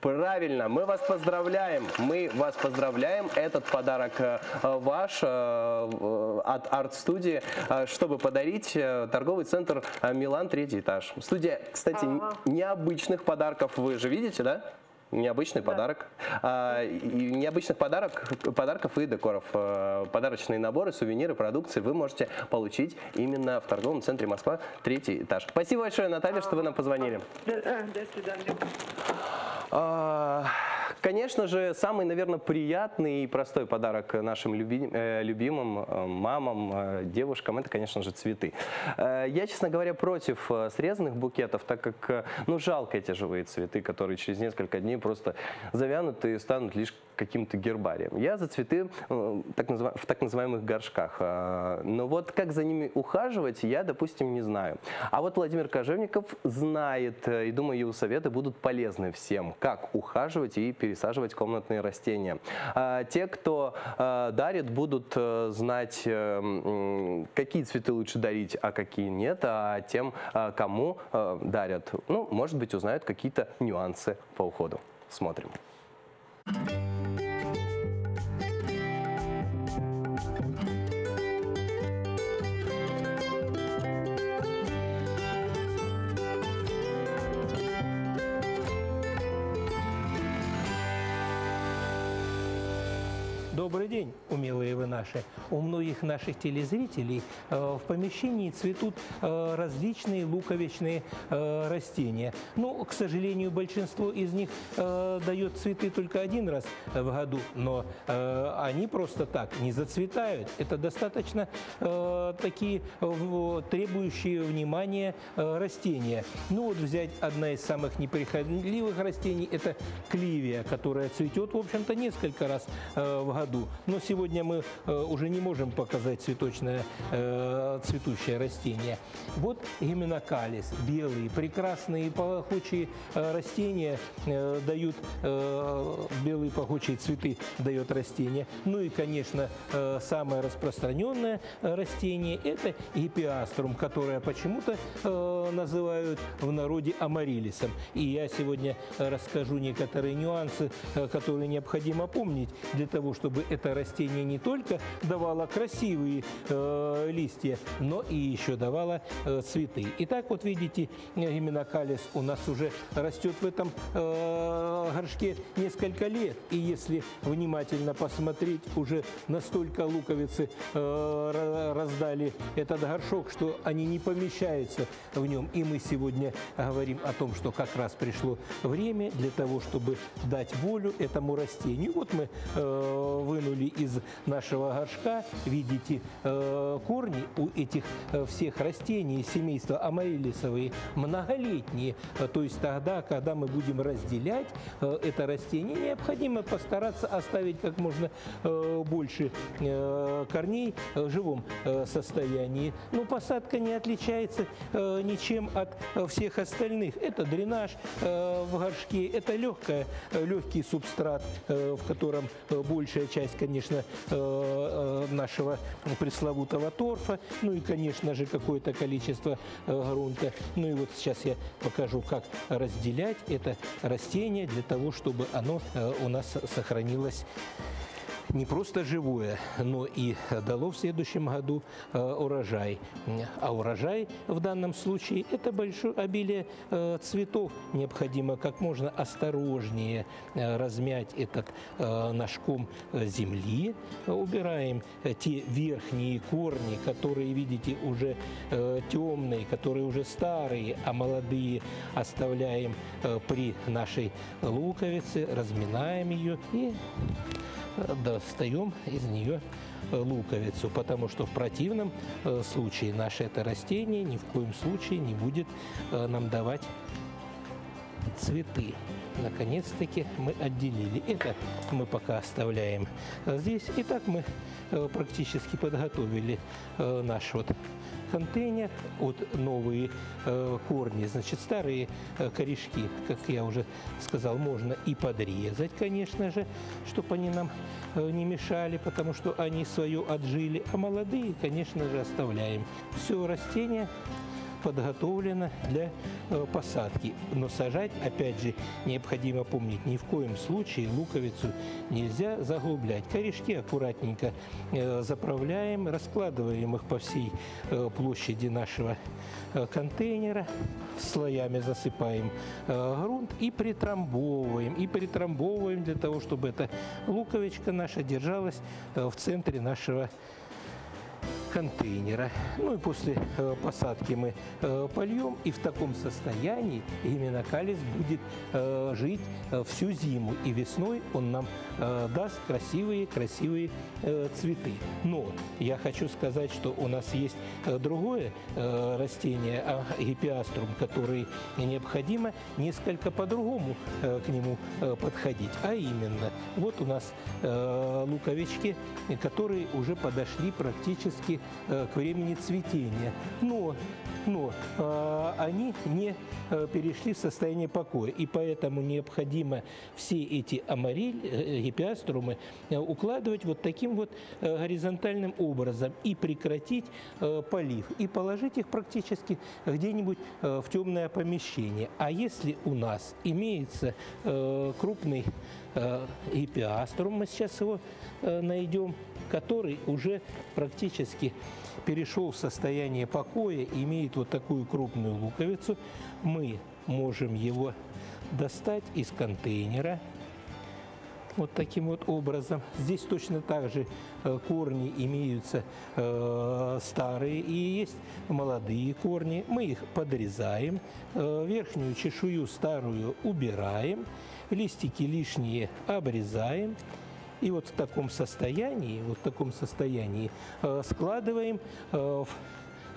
Правильно, мы вас поздравляем. Мы вас поздравляем. Этот подарок э, ваш э, э, от арт-студии, чтобы подарить торговый центр Милан, третий этаж. Студия, кстати, Ага. необычных подарков вы же видите, да? Необычный подарок. А, и необычных подарок, подарков и декоров. Э, Подарочные наборы, сувениры, продукции вы можете получить именно в торговом центре Москва, третий этаж. Спасибо большое, Наталья, что вы нам позвонили. До, э, до свидания. Конечно же, самый, наверное, приятный и простой подарок нашим люби- э, любимым э, мамам, э, девушкам – это, конечно же, цветы. Я, честно говоря, против срезанных букетов, так как, ну, жалко эти живые цветы, которые через несколько дней просто завянут и станут лишь каким-то гербарием. Я за цветы э, так называ- в так называемых горшках. Э, Но вот как за ними ухаживать, я, допустим, не знаю. А вот Владимир Кожевников знает, э, и думаю, его советы будут полезны всем, как ухаживать и пересаживать комнатные растения. А Те, кто э, дарит, будут знать, какие цветы лучше дарить, а какие нет, а тем, кому дарят, ну, может быть, узнают какие-то нюансы по уходу. Смотрим. Добрый день, умелые вы наши. У многих наших телезрителей э, в помещении цветут э, различные луковичные э, растения. Ну, к сожалению, большинство из них дает цветы только один раз в году, но они просто так не зацветают. Это достаточно такие требующие внимания растения. Ну вот взять одна из самых неприхотливых растений – это кливия, которая цветет, в общем-то, несколько раз в году. Но сегодня мы э, уже не можем показать цветочное э, цветущее растение. Вот гименокалис, белые, прекрасные пахучие э, растения дают, белые пахучие цветы дает растение. Ну и, конечно, самое распространенное растение – это гипиаструм, которое почему-то называют в народе амарилисом. И я сегодня расскажу некоторые нюансы, которые необходимо помнить для того, чтобы это растение не только давало красивые э, листья, но и еще давало э, цветы. Итак, вот видите, э, гименокалис у нас уже растет в этом э, горшке несколько лет. И если внимательно посмотреть, уже настолько луковицы э, ра- раздали этот горшок, что они не помещаются в нем. И мы сегодня говорим о том, что как раз пришло время для того, чтобы дать волю этому растению. Вот мы э, вынули из нашего горшка, видите, э, корни у этих э, всех растений семейства амарилисовые многолетние. Э, То есть тогда, когда мы будем разделять это растение, необходимо постараться оставить как можно больше корней в живом состоянии. Но посадка не отличается ничем от всех остальных. Это дренаж в горшке, это легкая, легкий субстрат, в котором большая часть, конечно, э, э, нашего пресловутого торфа, ну и, конечно же, какое-то количество э, грунта. Ну и вот сейчас я покажу, как разделять это растение для того, чтобы оно у нас сохранилось не просто живое, но и дало в следующем году э, урожай. А урожай в данном случае – это большое обилие э, цветов. Необходимо как можно осторожнее э, размять этот наш ком земли. Убираем те верхние корни, которые, видите, уже темные, которые уже старые, а молодые оставляем при нашей луковице, разминаем ее и достаем из нее э, луковицу, потому что в противном э, случае наше это растение ни в коем случае не будет э, нам давать цветы. Наконец-таки мы отделили. Это мы пока оставляем здесь. Итак, мы э, практически подготовили наш вот контейнер. Вот новые э, корни, значит, старые э, корешки, как я уже сказал, можно и подрезать, конечно же, чтобы они нам э, не мешали, потому что они свое отжили. А молодые, конечно же, оставляем. Все растение подготовлена для э, посадки. Но сажать, опять же, необходимо помнить, ни в коем случае луковицу нельзя заглублять. Корешки аккуратненько э, заправляем, раскладываем их по всей э, площади нашего контейнера, слоями засыпаем грунт и притрамбовываем. И притрамбовываем для того, чтобы эта луковичка наша держалась в центре нашего контейнера. Ну и после э, посадки мы э, польем, и в таком состоянии именно калис будет э, жить всю зиму. И весной он нам даст красивые-красивые цветы. Но я хочу сказать, что у нас есть другое растение, э, гипиаструм, который необходимо несколько по-другому к нему подходить. А именно, вот у нас луковички, которые уже подошли практически Э, к времени цветения. Но, но э, они не э, перешли в состояние покоя. И поэтому необходимо все эти амариль, гипиаструмы укладывать вот таким вот горизонтальным образом и прекратить полив. И положить их практически где-нибудь в темное помещение. А если у нас имеется крупный гипиаструм, мы сейчас его найдем, который уже практически перешел в состояние покоя, имеет вот такую крупную луковицу, мы можем его достать из контейнера вот таким вот образом. Здесь точно так же э, корни имеются э, старые и есть молодые корни. Мы их подрезаем, э, верхнюю чешую старую убираем, листики лишние обрезаем. И вот в таком состоянии, вот в таком состоянии э, складываем э, в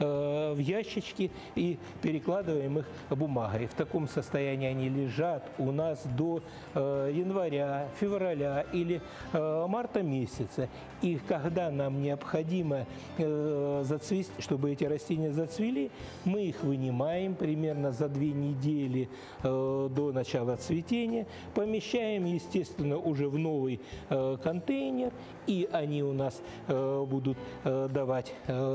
в ящички и перекладываем их бумагой. В таком состоянии они лежат у нас до э, января, февраля или э, марта месяца. И когда нам необходимо зацвести, чтобы эти растения зацвели, мы их вынимаем примерно за две недели до начала цветения, помещаем, естественно, уже в новый контейнер, и они у нас будут давать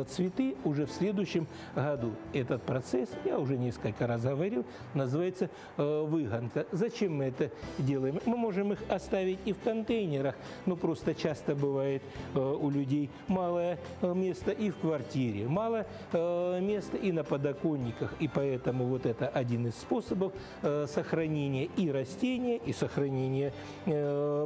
цветы уже в следующем следующем году. Этот процесс, я уже несколько раз говорил, называется э, выгонка. Зачем мы это делаем? Мы можем их оставить и в контейнерах, но просто часто бывает э, у людей малое э, место и в квартире, мало места и на подоконниках. И поэтому вот это один из способов сохранения и растения, и сохранения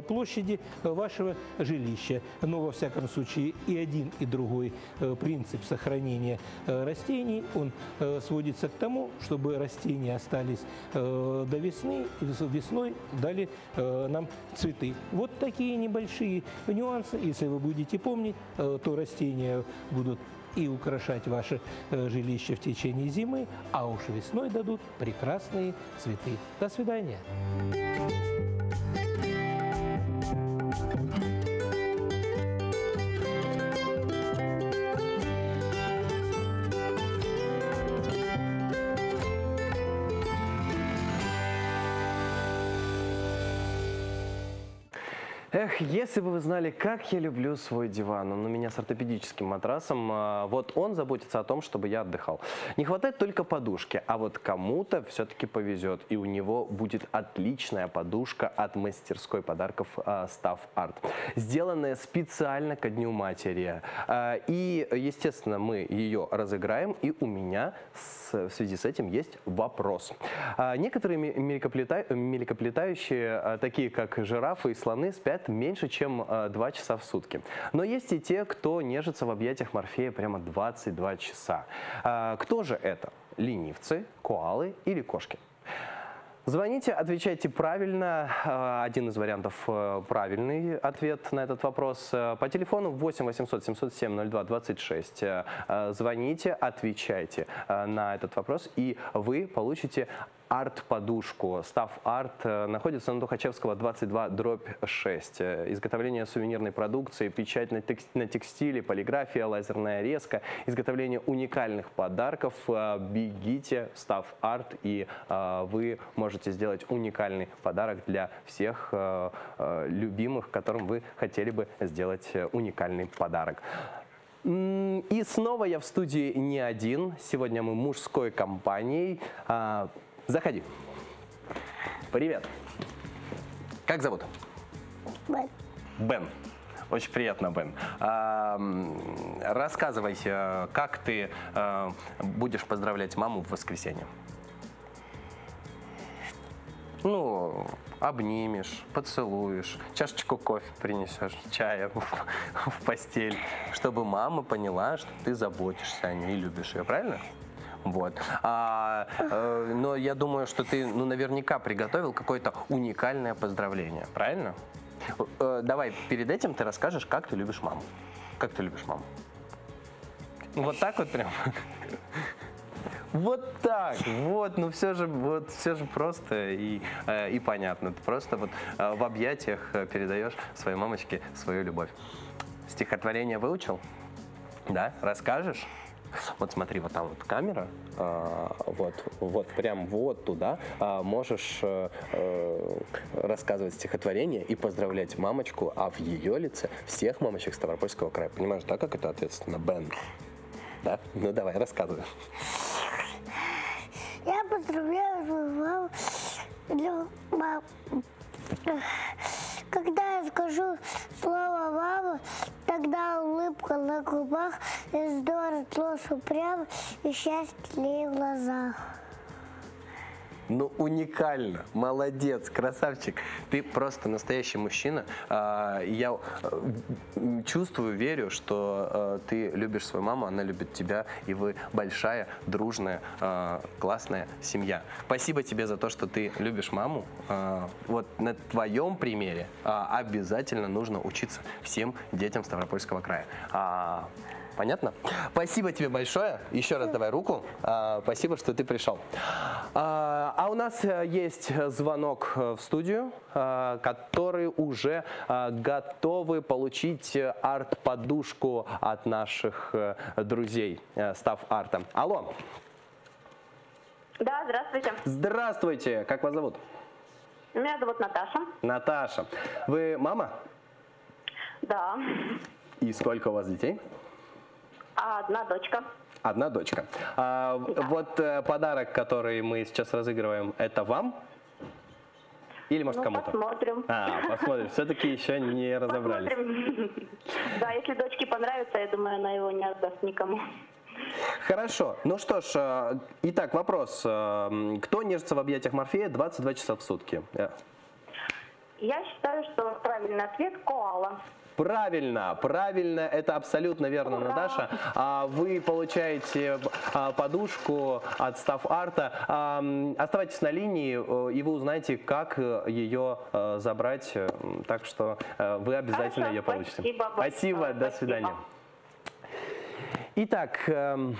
площади вашего жилища. Но во всяком случае и один, и другой принцип сохранения растений, он э, сводится к тому, чтобы растения остались э, до весны, и весной дали нам цветы. Вот такие небольшие нюансы. Если вы будете помнить, то растения будут и украшать ваше жилище в течение зимы, а уж весной дадут прекрасные цветы. До свидания. Эх, если бы вы знали, как я люблю свой диван. Он у меня с ортопедическим матрасом. А, вот он заботится о том, чтобы я отдыхал. Не хватает только подушки, а вот кому-то все-таки повезет. И у него будет отличная подушка от мастерской подарков Staff а, Art. Сделанная специально ко Дню Матери. А, и, естественно, мы ее разыграем. И у меня в связи с этим есть вопрос. Некоторые млекопитающие, такие как жирафы и слоны, спят спят меньше, чем 2 э, часа в сутки. Но есть и те, кто нежится в объятиях Морфея прямо 22 часа. А, кто же это? Ленивцы, коалы или кошки? Звоните, отвечайте правильно. Э, один из вариантов э, правильный ответ на этот вопрос. По телефону 8 800 707 02 26. Звоните, отвечайте на этот вопрос, и вы получите арт-подушку. Став арт э, находится на Тухачевского 22 дробь 6. Э, изготовление сувенирной продукции, печать на, текстиле, полиграфия, лазерная резка, изготовление уникальных подарков. Э, бегите Став арт и вы можете сделать уникальный подарок для всех любимых, которым вы хотели бы сделать уникальный подарок. И снова я в студии не один. Сегодня мы мужской компанией. А, Заходи. Привет. Как зовут? Бен. Бен. Очень приятно, Бен. А, рассказывай, как ты э, будешь поздравлять маму в воскресенье? Ну, обнимешь, поцелуешь, чашечку кофе принесешь, чая в, в постель, чтобы мама поняла, что ты заботишься о ней и любишь ее, правильно? Вот. А, э, но я думаю, что ты, ну, наверняка приготовил какое-то уникальное поздравление, правильно? Э, давай, перед этим ты расскажешь, как ты любишь маму. Как ты любишь маму? Вот так вот прям. Вот так, вот, ну все же, вот все же просто и, э, и понятно. Ты просто вот э, в объятиях э, передаешь своей мамочке свою любовь. Стихотворение выучил? Да? Расскажешь? Вот смотри, вот там вот камера, а, вот, вот прям вот туда а, можешь э, э, рассказывать стихотворение и поздравлять мамочку, а в ее лице всех мамочек Ставропольского края. Понимаешь, да, как это ответственно, Бен? Да? Ну давай, рассказывай. Я поздравляю свою маму. Для мам. Когда я скажу слово «мама», тогда улыбка на губах, и здорово упрям, и счастье в глазах. Ну, уникально, молодец, красавчик. Ты просто настоящий мужчина. А, Я э, чувствую, верю, что э, ты любишь свою маму, она любит тебя, и вы большая, дружная, э, классная семья. Спасибо тебе за то, что ты любишь маму. А, Вот на твоем примере а, обязательно нужно учиться всем детям Ставропольского края. Понятно? Спасибо тебе большое. Еще раз давай руку. А, Спасибо, что ты пришел. А а у нас э, есть звонок э, в студию, а, которые уже а, готовы получить э, арт-подушку от наших друзей Став Арта. Алло. Да, здравствуйте. Здравствуйте. Как вас зовут? Меня зовут Наташа. Наташа. Вы мама? Да. И сколько у вас детей? А одна дочка. Одна дочка. А, Вот э, подарок, который мы сейчас разыгрываем, это вам? Или может Ну, кому-то? посмотрим. А, посмотрим. Все-таки еще не разобрались. Посмотрим. Да, если дочке понравится, я думаю, она его не отдаст никому. Хорошо. Ну что ж, э, итак, вопрос. Э, Кто нежится в объятиях Морфея 22 часа в сутки? Э, Я считаю, что правильный ответ – коала. Правильно, правильно, это абсолютно верно, Наташа. А Вы получаете а, подушку от Став Арта. А, Оставайтесь на линии, э, и вы узнаете, как э, ее э, забрать. Так что вы обязательно Хорошо, ее получите. спасибо большое, Спасибо, до спасибо. свидания. Итак, эм,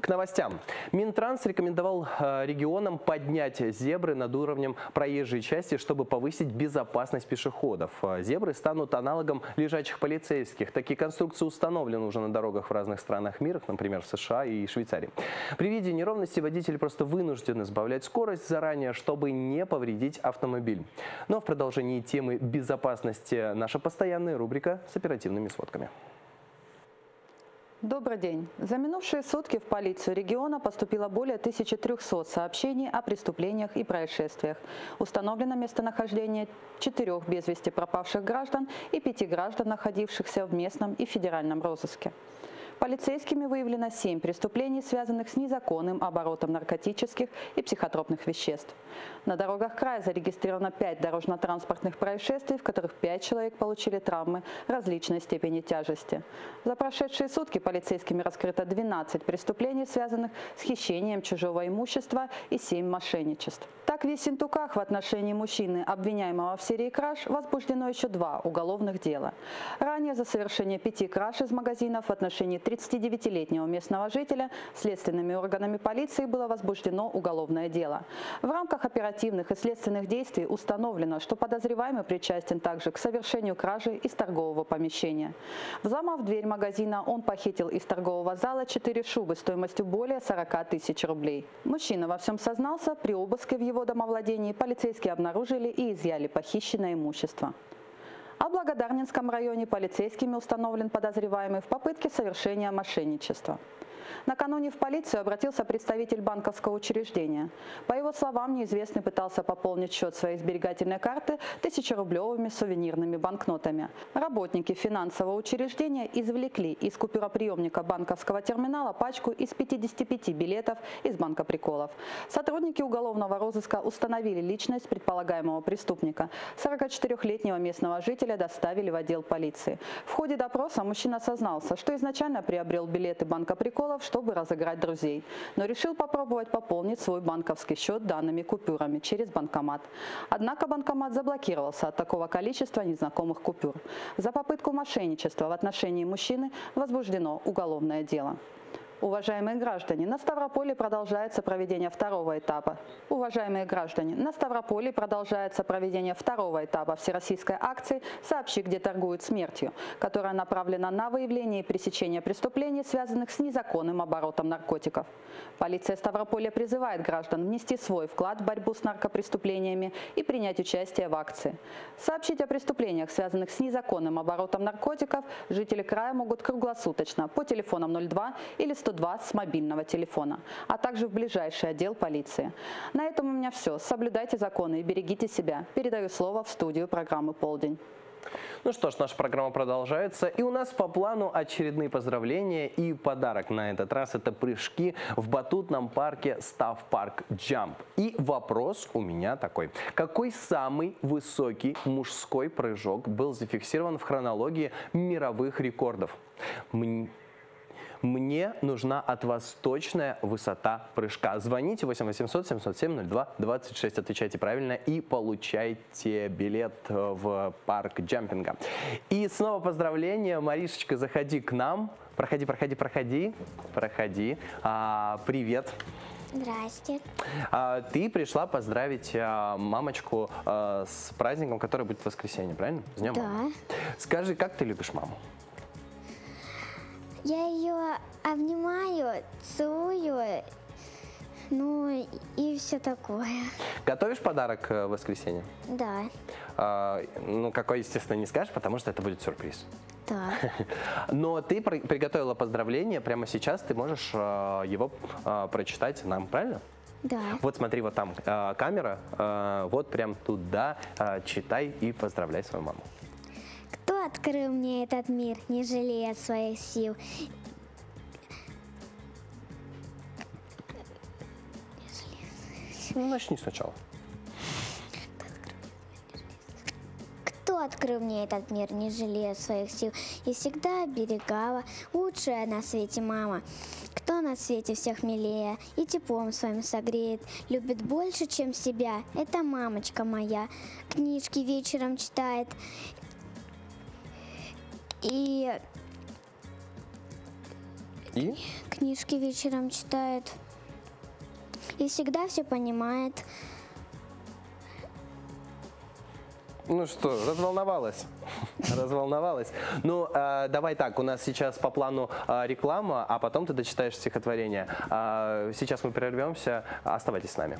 к новостям. Минтранс рекомендовал э, регионам поднять зебры над уровнем проезжей части, чтобы повысить безопасность пешеходов. Э, Зебры станут аналогом лежачих полицейских. Такие конструкции установлены уже на дорогах в разных странах мира, например, в США и Швейцарии. При виде неровности водители просто вынуждены сбавлять скорость заранее, чтобы не повредить автомобиль. Но в продолжении темы безопасности наша постоянная рубрика с оперативными сводками. Добрый день. За минувшие сутки в полицию региона поступило более 1300 сообщений о преступлениях и происшествиях. Установлено местонахождение четырех без вести пропавших граждан и пяти граждан, находившихся в местном и федеральном розыске. Полицейскими выявлено 7 преступлений, связанных с незаконным оборотом наркотических и психотропных веществ. На дорогах края зарегистрировано 5 дорожно-транспортных происшествий, в которых 5 человек получили травмы различной степени тяжести. За прошедшие сутки полицейскими раскрыто 12 преступлений, связанных с хищением чужого имущества и 7 мошенничеств. Так в Ессентуках в отношении мужчины, обвиняемого в серии краж, возбуждено еще два уголовных дела. Ранее за совершение пяти краж из магазинов в отношении 39-летнего местного жителя следственными органами полиции было возбуждено уголовное дело. В рамках оперативных и следственных действий установлено, что подозреваемый причастен также к совершению кражи из торгового помещения. Взломав дверь магазина, он похитил из торгового зала четыре шубы стоимостью более 40 тысяч рублей. Мужчина во всем сознался, при обыске в его домовладении полицейские обнаружили и изъяли похищенное имущество. А в Благодарнинском районе полицейскими установлен подозреваемый в попытке совершения мошенничества. Накануне в полицию обратился представитель банковского учреждения. По его словам, неизвестный пытался пополнить счет своей сберегательной карты тысячерублевыми сувенирными банкнотами. Работники финансового учреждения извлекли из купюроприемника банковского терминала пачку из 55 билетов из банка приколов. Сотрудники уголовного розыска установили личность предполагаемого преступника. 44-летнего местного жителя доставили в отдел полиции. В ходе допроса мужчина сознался, что изначально приобрел билеты банка приколов, чтобы разыграть друзей, но решил попробовать пополнить свой банковский счет данными купюрами через банкомат. Однако банкомат заблокировался от такого количества незнакомых купюр. За попытку мошенничества в отношении мужчины возбуждено уголовное дело. Уважаемые граждане, на Ставрополе продолжается проведение второго этапа. Уважаемые граждане, на Ставрополе продолжается проведение второго этапа всероссийской акции «Сообщи, где торгуют смертью», которая направлена на выявление и пресечение преступлений, связанных с незаконным оборотом наркотиков. Полиция Ставрополя призывает граждан внести свой вклад в борьбу с наркопреступлениями и принять участие в акции. Сообщить о преступлениях, связанных с незаконным оборотом наркотиков, жители края могут круглосуточно по телефонам 02 или 100 102 с мобильного телефона, а также в ближайший отдел полиции. На этом у меня все. Соблюдайте законы и берегите себя. Передаю слово в студию программы «Полдень». Ну что ж, наша программа продолжается. И у нас по плану очередные поздравления и подарок на этот раз. Это прыжки в батутном парке Став Парк Jump. И вопрос у меня такой. Какой самый высокий мужской прыжок был зафиксирован в хронологии мировых рекордов? Мне нужна от вас точная высота прыжка. Звоните 8 800 707 02 26, отвечайте правильно и получайте билет в парк джампинга. И снова поздравления. Маришечка, заходи к нам. Проходи, проходи, проходи. Проходи. А, привет. Здрасте. А, ты пришла поздравить а, мамочку а, с праздником, который будет в воскресенье, правильно? С днем Да. мамы. Скажи, как ты любишь маму? Я ее обнимаю, целую, ну и все такое. Готовишь подарок э, в воскресенье? Да, А, ну, какой, естественно, не скажешь, потому что это будет сюрприз. да. Но ты при- приготовила поздравление, прямо сейчас ты можешь э, его э, прочитать нам, правильно? Да. Вот смотри, вот там камера, вот прям туда читай и поздравляй свою маму. Кто открыл мне этот мир, не жалея своих сил? Ну, начни сначала. Кто открыл мне этот мир, не жалея своих сил и всегда оберегала лучшая на свете мама? Кто на свете всех милее и теплом своим согреет, любит больше, чем себя? Это мамочка моя. Книжки вечером читает и И? книжки вечером читает и всегда все понимает. Ну что, разволновалась? Разволновалась. Ну, э, давай так, у нас сейчас по плану э, реклама, а потом ты дочитаешь стихотворение. А, сейчас мы прервемся, оставайтесь с нами.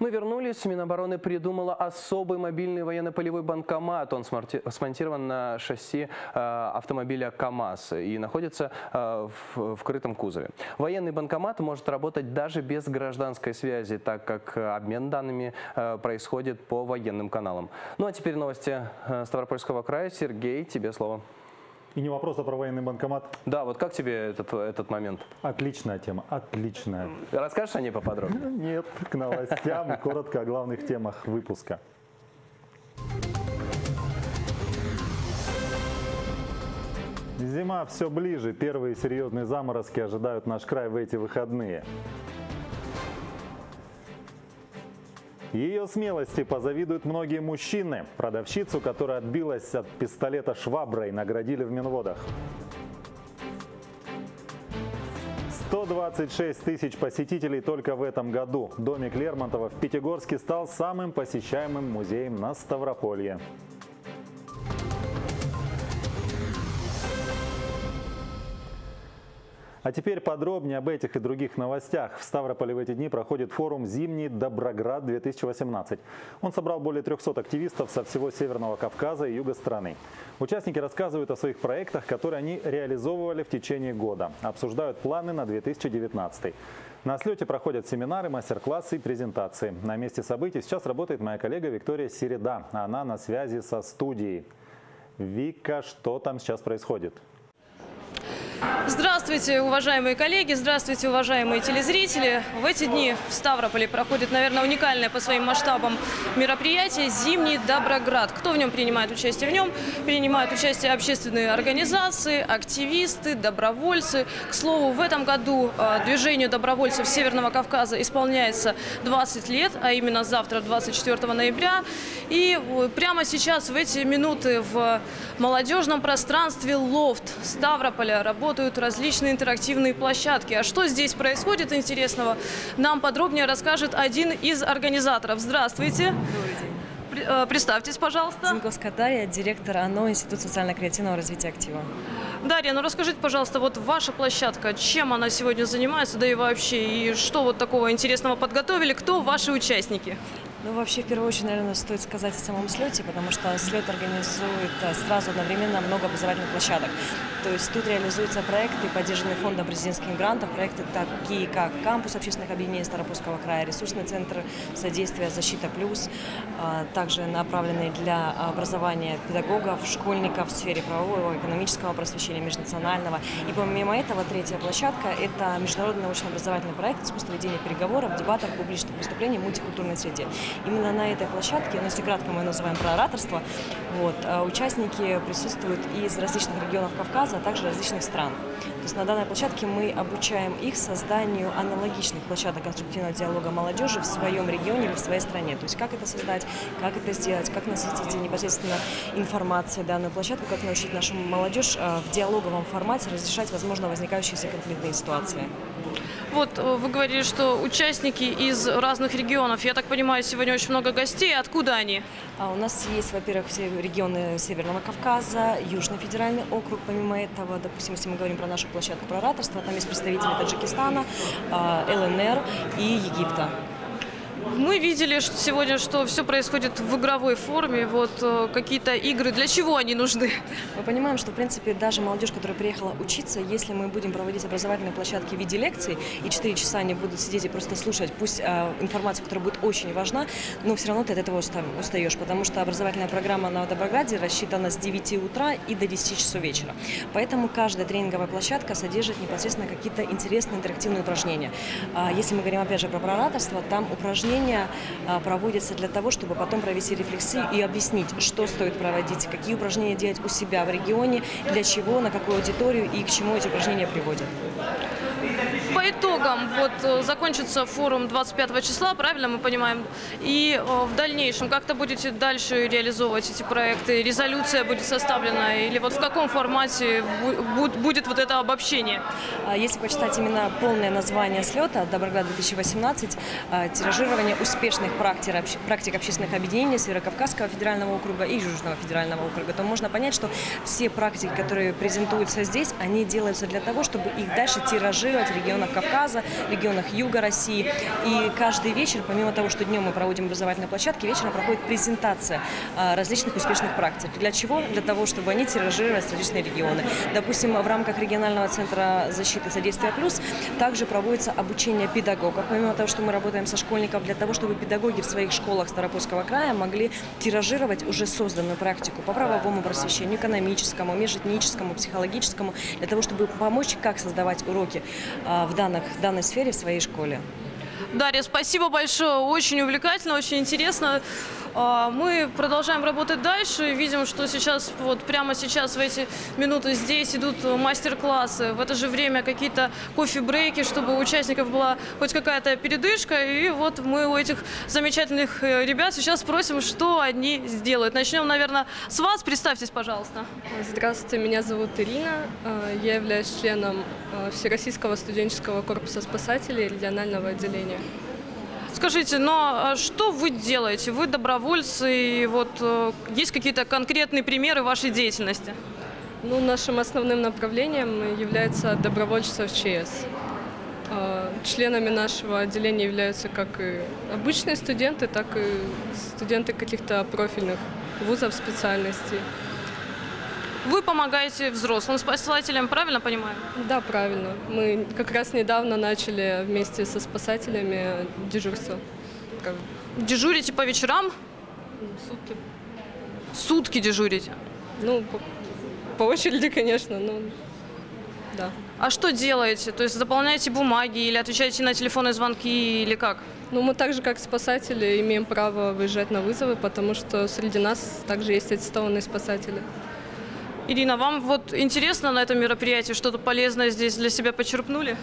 Мы вернулись. Минобороны придумала особый мобильный военно-полевой банкомат. Он смонтирован на шасси э, автомобиля КАМАЗ и находится э, в, крытом кузове. Военный банкомат может работать даже без гражданской связи, так как обмен данными э, происходит по военным каналам. Ну а теперь новости Ставропольского края. Сергей, тебе слово. И не вопрос, а про военный банкомат. Да, вот как тебе этот, этот момент? Отличная тема, отличная. Расскажешь о ней поподробнее? Нет, к новостям коротко о главных темах выпуска. Зима все ближе. Первые серьезные заморозки ожидают наш край в эти выходные. Ее смелости позавидуют многие мужчины. Продавщицу, которая отбилась от пистолета шваброй, наградили в Минводах. 126 тысяч посетителей только в этом году. Домик Лермонтова в Пятигорске стал самым посещаемым музеем на Ставрополье. А теперь подробнее об этих и других новостях. В Ставрополе в эти дни проходит форум «Зимний Доброград-2018». Он собрал более 300 активистов со всего Северного Кавказа и юга страны. Участники рассказывают о своих проектах, которые они реализовывали в течение года. Обсуждают планы на 2019. На слете проходят семинары, мастер-классы и презентации. На месте событий сейчас работает моя коллега Виктория Середа. Она на связи со студией. Вика, что там сейчас происходит? Здравствуйте, уважаемые коллеги, здравствуйте, уважаемые телезрители. В эти дни в Ставрополе проходит, наверное, уникальное по своим масштабам мероприятие «Зимний Доброград». Кто в нем принимает участие? В нем принимают участие общественные организации, активисты, добровольцы. К слову, в этом году э, движению добровольцев Северного Кавказа исполняется 20 лет, а именно завтра, 24 ноября. И прямо сейчас, в эти минуты, в молодежном пространстве «Лофт» Ставрополя работают различные интерактивные площадки. А что здесь происходит интересного, нам подробнее расскажет один из организаторов. Здравствуйте. Э, представьтесь, пожалуйста. Зинковская Дарья, директор ОНО Институт социально-креативного развития актива. Дарья, ну расскажите, пожалуйста, вот ваша площадка, чем она сегодня занимается, да и вообще, и что вот такого интересного подготовили, кто ваши участники? Ну, вообще, в первую очередь, наверное, стоит сказать о самом слете, потому что слет организует э, сразу одновременно много образовательных площадок. То есть тут реализуются проекты, поддержанные фондом президентских грантов, проекты такие, как кампус общественных объединений Старопольского края, ресурсный центр содействия «Защита плюс», а, также направленные для образования педагогов, школьников в сфере правового, экономического просвещения, межнационального. И помимо этого, третья площадка – это международный научно-образовательный проект искусство ведения переговоров, дебатов, публичных выступлений в мультикультурной среде. Именно на этой площадке, ну, если кратко мы называем про ораторство, вот, а, участники присутствуют из различных регионов Кавказа, а также различных стран. То есть на данной площадке мы обучаем их созданию аналогичных площадок конструктивного диалога молодежи в своем регионе или в своей стране. То есть как это создать, как это сделать, как насытить непосредственно информацией данную площадку, как научить нашу молодежь а, в диалоговом формате разрешать, возможно, возникающие конфликтные ситуации. Вот э, вы говорили, что участники из разных регионов. Я так понимаю, сегодня очень много гостей. Откуда они? А у нас есть, во-первых, все регионы Северного Кавказа, Южный федеральный округ. Помимо этого, допустим, если мы говорим про нашу площадку про ораторство, там есть представители Таджикистана, а, ЛНР и Египта. Мы видели что сегодня, что все происходит в игровой форме. Вот э, какие-то игры. Для чего они нужны? Мы понимаем, что, в принципе, даже молодежь, которая приехала учиться, если мы будем проводить образовательные площадки в виде лекций, и 4 часа они будут сидеть и просто слушать, пусть э, информация, которая будет очень важна, но все равно ты от этого устаешь, потому что образовательная программа на Доброграде рассчитана с 9 утра и до 10 часов вечера. Поэтому каждая тренинговая площадка содержит непосредственно какие-то интересные интерактивные упражнения. А если мы говорим, опять же, про прораторство, там упражнения упражнения а, проводятся для того, чтобы потом провести рефлексию и объяснить, что стоит проводить, какие упражнения делать у себя в регионе, для чего, на какую аудиторию и к чему эти упражнения приводят. По итогам вот э, закончится форум 25 числа, правильно мы понимаем? И э, в дальнейшем как-то будете дальше реализовывать эти проекты? Резолюция будет составлена или вот в каком формате будет вот это обобщение? А если почитать именно полное название слета «Доброград 2018», а, тиражирование успешных практик, практик общественных объединений Северокавказского федерального округа и Южного федерального округа, то можно понять, что все практики, которые презентуются здесь, они делаются для того, чтобы их дальше тиражировать в регионах Кавказа, регионах Юга России. И каждый вечер, помимо того, что днем мы проводим образовательные площадки, вечером проходит презентация а, различных успешных практик. Для чего? Для того, чтобы они тиражировались различные регионы. Допустим, в рамках регионального центра защиты и содействия плюс также проводится обучение педагогов. Помимо того, что мы работаем со школьников, для того, чтобы педагоги в своих школах Старопольского края могли тиражировать уже созданную практику по правовому просвещению, экономическому, межэтническому, психологическому, для того, чтобы помочь, как создавать уроки в данных, в данной сфере в своей школе. Дарья, спасибо большое. Очень увлекательно, очень интересно. А, мы продолжаем работать дальше. Видим, что сейчас, вот прямо сейчас, в эти минуты здесь идут мастер-классы. В это же время какие-то кофе-брейки, чтобы у участников была хоть какая-то передышка. И вот мы у этих замечательных э, ребят сейчас спросим, что они сделают. Начнем, наверное, с вас. Представьтесь, пожалуйста. Здравствуйте, меня зовут Ирина. Э, я являюсь членом э, Всероссийского студенческого корпуса спасателей регионального отделения. Скажите, но а что вы делаете? Вы добровольцы, и вот э, есть какие-то конкретные примеры вашей деятельности? Ну, нашим основным направлением является добровольчество в ЧС. А, Членами нашего отделения являются как и обычные студенты, так и студенты каких-то профильных вузов специальностей. Вы помогаете взрослым спасателям, правильно понимаю? Да, правильно. Мы как раз недавно начали вместе со спасателями дежурство. Дежурите по вечерам? Сутки. Сутки дежурите? Ну, по, по очереди, конечно, но да. А что делаете? То есть заполняете бумаги или отвечаете на телефонные звонки или как? Ну, мы так же, как спасатели, имеем право выезжать на вызовы, потому что среди нас также есть аттестованные спасатели. Ирина, вам вот интересно на этом мероприятии что-то полезное здесь для себя почерпнули?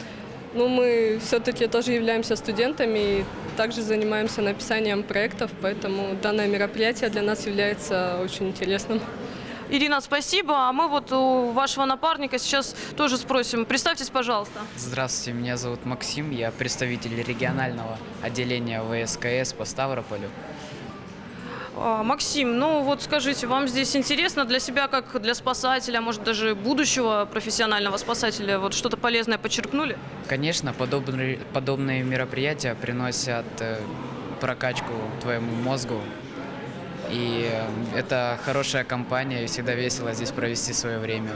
Ну, мы все-таки тоже являемся студентами и также занимаемся написанием проектов, поэтому данное мероприятие для нас является очень интересным. Ирина, спасибо. А мы вот у вашего напарника сейчас тоже спросим. Представьтесь, пожалуйста. Здравствуйте, меня зовут Максим, я представитель регионального отделения ВСКС по Ставрополю. А, Максим, ну вот скажите, вам здесь интересно для себя, как для спасателя, может даже будущего профессионального спасателя, вот что-то полезное подчеркнули? Конечно, подобные, подобные мероприятия приносят э, прокачку твоему мозгу. И э, это хорошая компания, и всегда весело здесь провести свое время.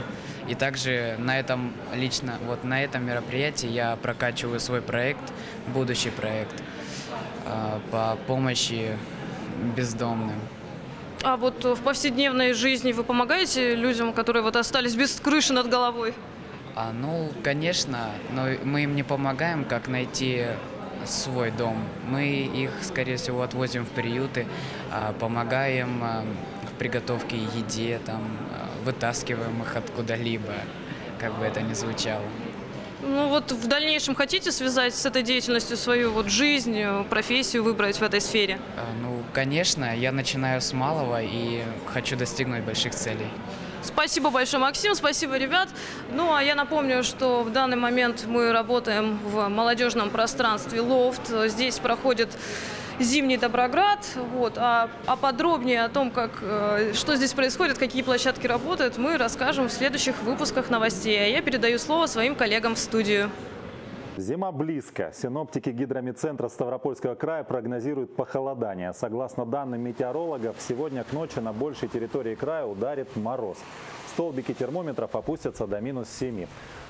И также на этом лично, вот на этом мероприятии я прокачиваю свой проект, будущий проект э, по помощи бездомным. А вот в повседневной жизни вы помогаете людям, которые вот остались без крыши над головой? А, ну, конечно, но мы им не помогаем, как найти свой дом. Мы их, скорее всего, отвозим в приюты, а, помогаем а, в приготовке еде, там, а, вытаскиваем их откуда-либо, как бы это ни звучало. Ну вот в дальнейшем хотите связать с этой деятельностью свою вот жизнь, э, профессию выбрать в этой сфере? А, Ну, конечно, я начинаю с малого и хочу достигнуть больших целей. Спасибо большое, Максим, спасибо, ребят. Ну, а я напомню, что в данный момент мы работаем в молодежном пространстве «Лофт». Здесь проходит зимний Доброград. Вот. А, а подробнее о том, как, э, что здесь происходит, какие площадки работают, мы расскажем в следующих выпусках новостей. А я передаю слово своим коллегам в студию. Зима близко. Синоптики гидромедцентра Ставропольского края прогнозируют похолодание. Согласно данным метеорологов, сегодня к ночи на большей территории края ударит мороз. Столбики термометров опустятся до минус 7.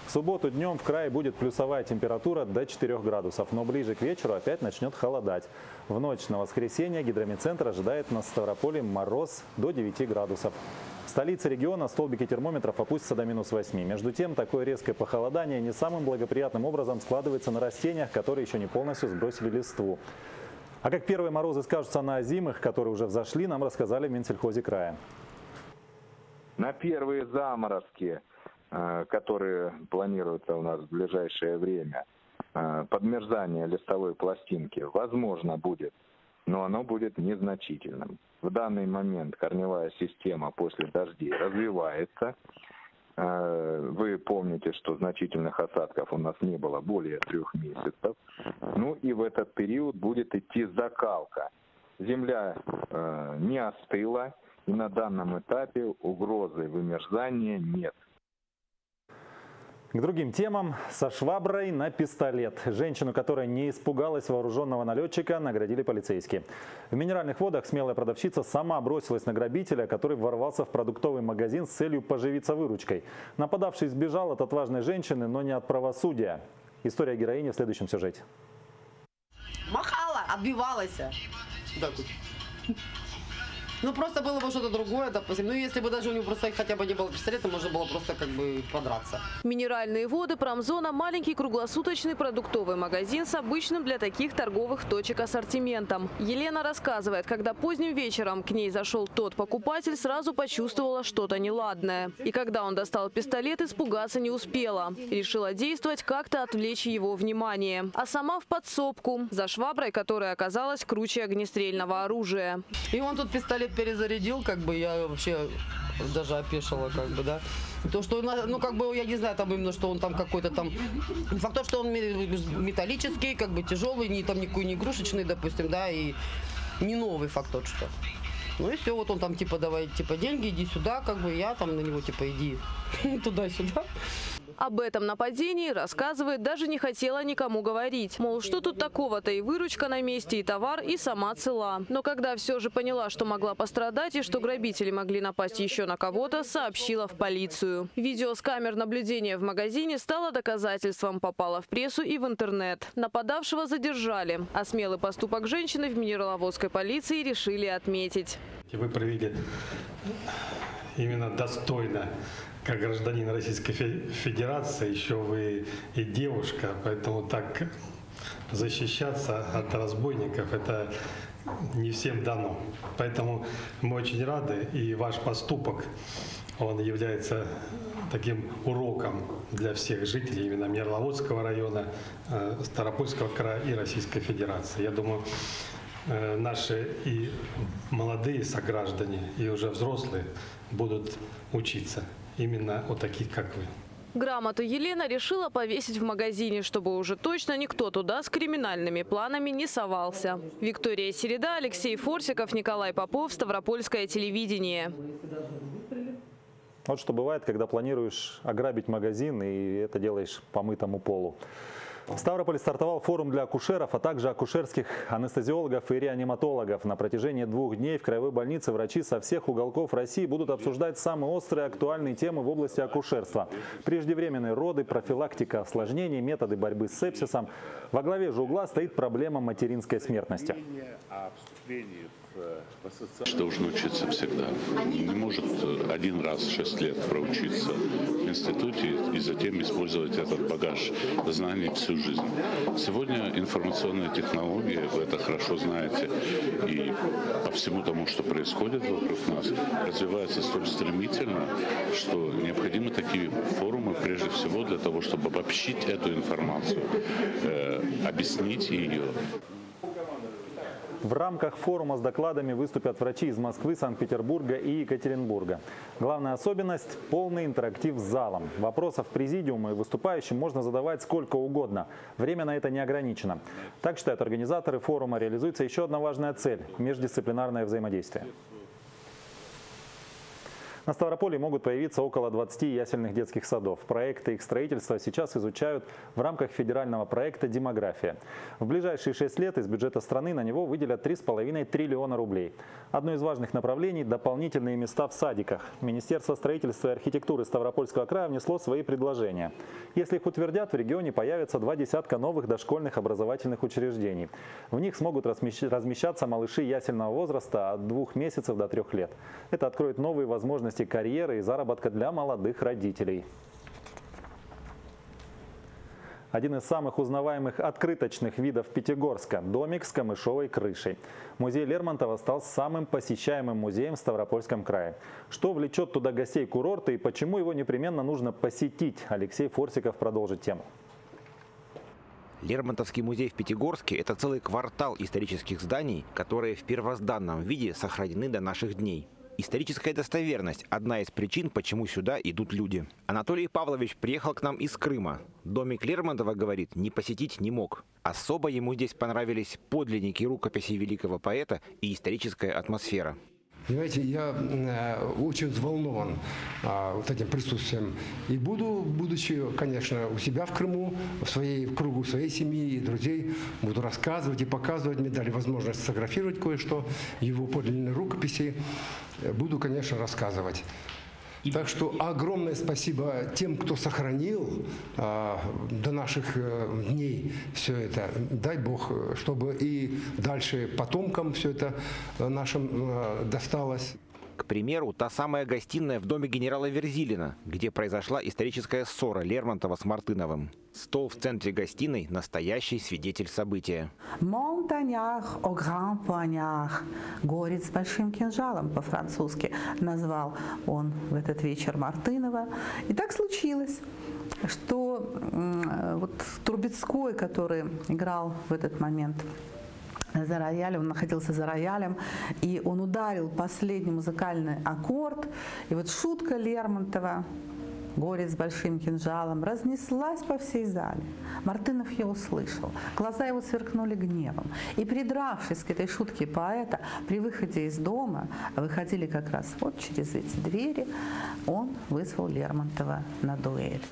В субботу днем в крае будет плюсовая температура до 4 градусов, но ближе к вечеру опять начнет холодать. В ночь на воскресенье гидромедцентр ожидает на Ставрополе мороз до 9 градусов. В столице региона столбики термометров опустятся до минус 8. Между тем, такое резкое похолодание не самым благоприятным образом складывается на растениях, которые еще не полностью сбросили листву. А как первые морозы скажутся на озимых, которые уже взошли, нам рассказали в Минсельхозе края. На первые заморозки, э, которые планируются у нас в ближайшее время, подмерзание листовой пластинки, возможно, будет, но оно будет незначительным. В данный момент корневая система после дождей развивается. Э, Вы помните, что значительных осадков у нас не было более трех месяцев. Ну и в этот период будет идти закалка. Земля э, не остыла, и на данном этапе угрозы вымерзания нет. К другим темам. Со шваброй на пистолет. Женщину, которая не испугалась вооруженного налетчика, наградили полицейские. В минеральных водах смелая продавщица сама бросилась на грабителя, который ворвался в продуктовый магазин с целью поживиться выручкой. Нападавший сбежал от отважной женщины, но не от правосудия. История героини в следующем сюжете. Махала, отбивалась. Вот. Ну, просто было бы что-то другое, допустим. Ну, если бы даже у него просто хотя бы не было пистолета, можно было просто как бы подраться. Минеральные воды, промзона – маленький круглосуточный продуктовый магазин с обычным для таких торговых точек ассортиментом. Елена рассказывает, когда поздним вечером к ней зашел тот покупатель, сразу почувствовала что-то неладное. И когда он достал пистолет, испугаться не успела. Решила действовать, как-то отвлечь его внимание. А сама в подсобку, за шваброй, которая оказалась круче огнестрельного оружия. И он тут пистолет перезарядил, как бы я вообще даже опешила, как бы, да. То, что, ну, как бы, я не знаю, там именно, что он там какой-то там... Факт то, что он металлический, как бы тяжелый, не там никакой не игрушечный, допустим, да, и не новый факт тот, что. Ну и все, вот он там типа давай, типа деньги, иди сюда, как бы я там на него типа иди туда-сюда. Об этом нападении, рассказывает, даже не хотела никому говорить. Мол, что тут такого-то, и выручка на месте, и товар, и сама цела. Но когда все же поняла, что могла пострадать и что грабители могли напасть еще на кого-то, сообщила в полицию. Видео с камер наблюдения в магазине стало доказательством, попало в прессу и в интернет. Нападавшего задержали, а смелый поступок женщины в Минераловодской полиции решили отметить. Вы провели именно достойно как гражданин Российской Федерации, еще вы и девушка, поэтому так защищаться от разбойников это не всем дано. Поэтому мы очень рады, и ваш поступок, он является таким уроком для всех жителей именно Мерловодского района, э, Старопольского края и Российской Федерации. Я думаю, э, наши и молодые сограждане, и уже взрослые будут учиться именно у таких, как вы. Грамоту Елена решила повесить в магазине, чтобы уже точно никто туда с криминальными планами не совался. Виктория Середа, Алексей Форсиков, Николай Попов, Ставропольское телевидение. Вот что бывает, когда планируешь ограбить магазин и это делаешь по мытому полу. В Ставрополе стартовал форум для акушеров, а также акушерских анестезиологов и реаниматологов. На протяжении двух дней в краевой больнице врачи со всех уголков России будут обсуждать самые острые актуальные темы в области акушерства. Преждевременные роды, профилактика осложнений, методы борьбы с сепсисом. Во главе же угла стоит проблема материнской смертности. Что нужно учиться всегда. Не может один раз шесть лет проучиться в институте и затем использовать этот багаж знаний всю жизнь. Сегодня информационные технологии, вы это хорошо знаете, и по всему тому, что происходит вокруг нас, развиваются столь стремительно, что необходимы такие форумы прежде всего для того, чтобы обобщить эту информацию, э, объяснить ее. В рамках форума с докладами выступят врачи из Москвы, Санкт-Петербурга и Екатеринбурга. Главная особенность – полный интерактив с залом. Вопросов президиуму и выступающим можно задавать сколько угодно. Время на это не ограничено. Так считают организаторы форума, реализуется еще одна важная цель – междисциплинарное взаимодействие. На Ставрополе могут появиться около 20 ясельных детских садов. Проекты их строительства сейчас изучают в рамках федерального проекта «Демография». В ближайшие 6 лет из бюджета страны на него выделят 3,5 триллиона рублей. Одно из важных направлений – дополнительные места в садиках. Министерство строительства и архитектуры Ставропольского края внесло свои предложения. Если их утвердят, в регионе появятся два десятка новых дошкольных образовательных учреждений. В них смогут размещаться малыши ясельного возраста от двух месяцев до трех лет. Это откроет новые возможности возможности карьеры и заработка для молодых родителей. Один из самых узнаваемых открыточных видов Пятигорска – домик с камышовой крышей. Музей Лермонтова стал самым посещаемым музеем в Ставропольском крае. Что влечет туда гостей курорта и почему его непременно нужно посетить, Алексей Форсиков продолжит тему. Лермонтовский музей в Пятигорске – это целый квартал исторических зданий, которые в первозданном виде сохранены до наших дней. Историческая достоверность – одна из причин, почему сюда идут люди. Анатолий Павлович приехал к нам из Крыма. Домик Лермонтова, говорит, не посетить не мог. Особо ему здесь понравились подлинники рукописей великого поэта и историческая атмосфера. Понимаете, я э, очень взволнован а, вот этим присутствием. И буду, будучи, конечно, у себя в Крыму, в, своей, в кругу своей семьи и друзей, буду рассказывать и показывать. Мне дали возможность сфотографировать кое-что, его подлинные рукописи. Э, буду, конечно, рассказывать. Так что огромное спасибо тем, кто сохранил а, до наших а, дней все это. Дай Бог, чтобы и дальше потомкам все это нашим а, досталось. К примеру, та самая гостиная в доме генерала Верзилина, где произошла историческая ссора Лермонтова с Мартыновым. Стол в центре гостиной – настоящий свидетель события. Монтанях, о гран горец с большим кинжалом по-французски, назвал он в этот вечер Мартынова. И так случилось что вот Трубецкой, который играл в этот момент за роялем, он находился за роялем, и он ударил последний музыкальный аккорд. И вот шутка Лермонтова горец с большим кинжалом, разнеслась по всей зале. Мартынов ее услышал. Глаза его сверкнули гневом. И, придравшись к этой шутке поэта, при выходе из дома, выходили как раз вот через эти двери, он вызвал Лермонтова на дуэль.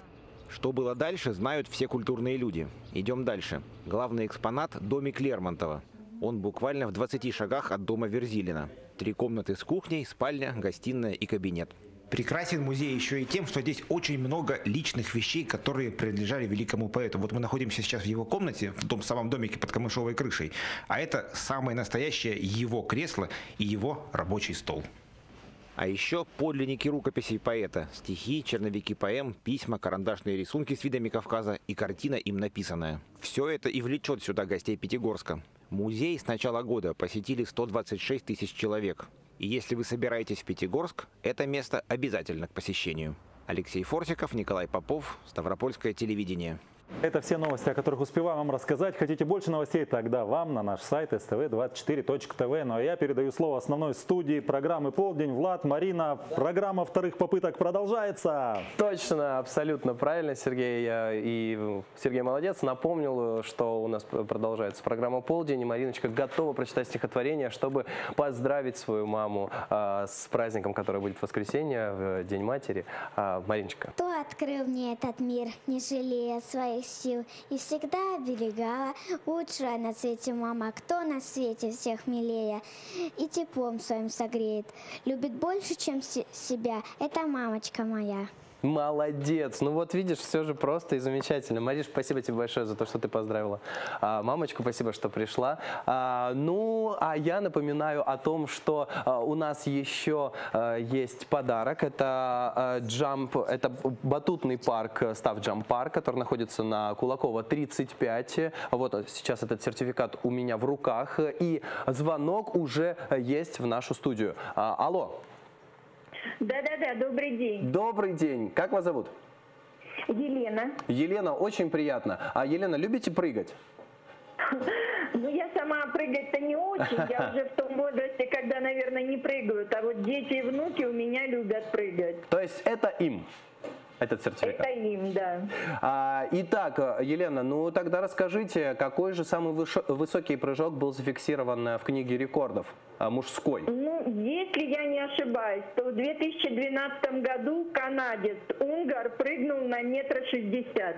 Что было дальше, знают все культурные люди. Идем дальше. Главный экспонат – домик Лермонтова. Он буквально в 20 шагах от дома Верзилина. Три комнаты с кухней, спальня, гостиная и кабинет. Прекрасен музей еще и тем, что здесь очень много личных вещей, которые принадлежали великому поэту. Вот мы находимся сейчас в его комнате, в том самом домике под камышовой крышей, а это самое настоящее его кресло и его рабочий стол. А еще подлинники рукописей поэта, стихи, черновики поэм, письма, карандашные рисунки с видами Кавказа и картина им написанная. Все это и влечет сюда гостей Пятигорска. Музей с начала года посетили 126 тысяч человек. И если вы собираетесь в Пятигорск, это место обязательно к посещению. Алексей Форсиков, Николай Попов, Ставропольское телевидение. Это все новости, о которых успеваем вам рассказать. Хотите больше новостей? Тогда вам на наш сайт stv24.tv. Ну а я передаю слово основной студии программы «Полдень». Влад, Марина, программа вторых попыток продолжается. Точно, абсолютно правильно, Сергей. И Сергей молодец. Напомнил, что у нас продолжается программа «Полдень». И Мариночка готова прочитать стихотворение, чтобы поздравить свою маму а, с праздником, который будет в воскресенье, в День матери. А, Мариночка. Кто открыл мне этот мир, не жалея своих своих сил и всегда оберегала. Лучшая на свете мама, кто на свете всех милее и теплом своим согреет. Любит больше, чем себя, это мамочка моя. Молодец. Ну вот видишь, все же просто и замечательно. Мариш, спасибо тебе большое за то, что ты поздравила а, мамочку. Спасибо, что пришла. А, ну, а я напоминаю о том, что а, у нас еще а, есть подарок. Это джамп, это батутный парк, Став Джамп Парк, который находится на Кулакова 35. Вот сейчас этот сертификат у меня в руках. И звонок уже есть в нашу студию. А, алло. Да-да-да, добрый день. Добрый день. Как вас зовут? Елена. Елена, очень приятно. А Елена, любите прыгать? Ну, я сама прыгать-то не очень. Я уже в том возрасте, когда, наверное, не прыгают. А вот дети и внуки у меня любят прыгать. То есть это им? Этот сертификат. Это им, да. А, итак, Елена, ну тогда расскажите, какой же самый высокий прыжок был зафиксирован э, в книге рекордов а, мужской? Ну, если я не ошибаюсь, то в 2012 году канадец Унгар прыгнул на метр шестьдесят.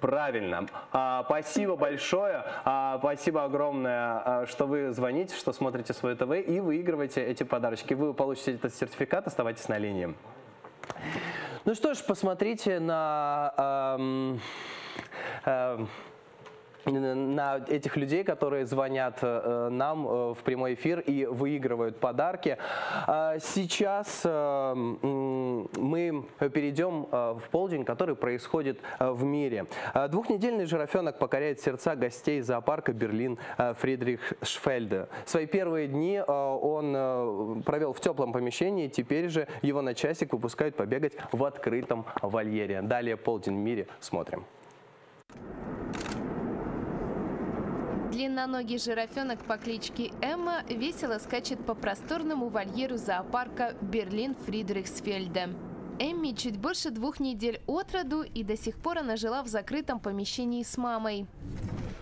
Правильно. А, спасибо большое. А, спасибо огромное, а, что вы звоните, что смотрите свое ТВ и выигрываете эти подарочки. Вы получите этот сертификат. Оставайтесь на линии. Ну что ж, посмотрите на... Эм, эм, на этих людей, которые звонят э, нам э, в прямой эфир и выигрывают подарки. А сейчас э, мы перейдем в полдень, который происходит в мире. Двухнедельный жирафенок покоряет сердца гостей зоопарка Берлин Фридрих Шфельде. Свои первые дни он провел в теплом помещении, теперь же его на часик выпускают побегать в открытом вольере. Далее полдень в мире смотрим. Длинноногий жирафенок по кличке Эмма весело скачет по просторному вольеру зоопарка Берлин Фридрихсфельде. Эмми чуть больше двух недель от роду и до сих пор она жила в закрытом помещении с мамой.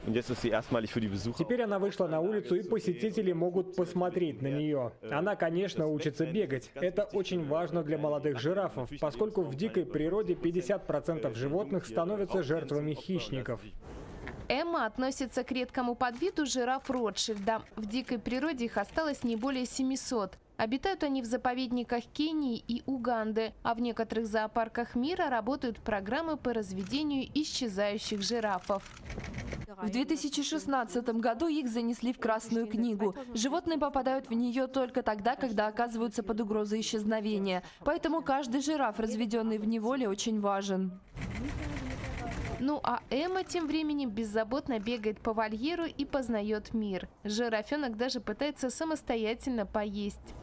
Теперь она вышла на улицу, и посетители могут посмотреть на нее. Она, конечно, учится бегать. Это очень важно для молодых жирафов, поскольку в дикой природе 50% животных становятся жертвами хищников. Эмма относится к редкому подвиду жираф Ротшильда. В дикой природе их осталось не более 700. Обитают они в заповедниках Кении и Уганды, а в некоторых зоопарках мира работают программы по разведению исчезающих жирафов. В 2016 году их занесли в Красную книгу. Животные попадают в нее только тогда, когда оказываются под угрозой исчезновения. Поэтому каждый жираф, разведенный в неволе, очень важен. Ну а Эмма тем временем беззаботно бегает по вольеру и познает мир. Жирафенок даже пытается самостоятельно поесть.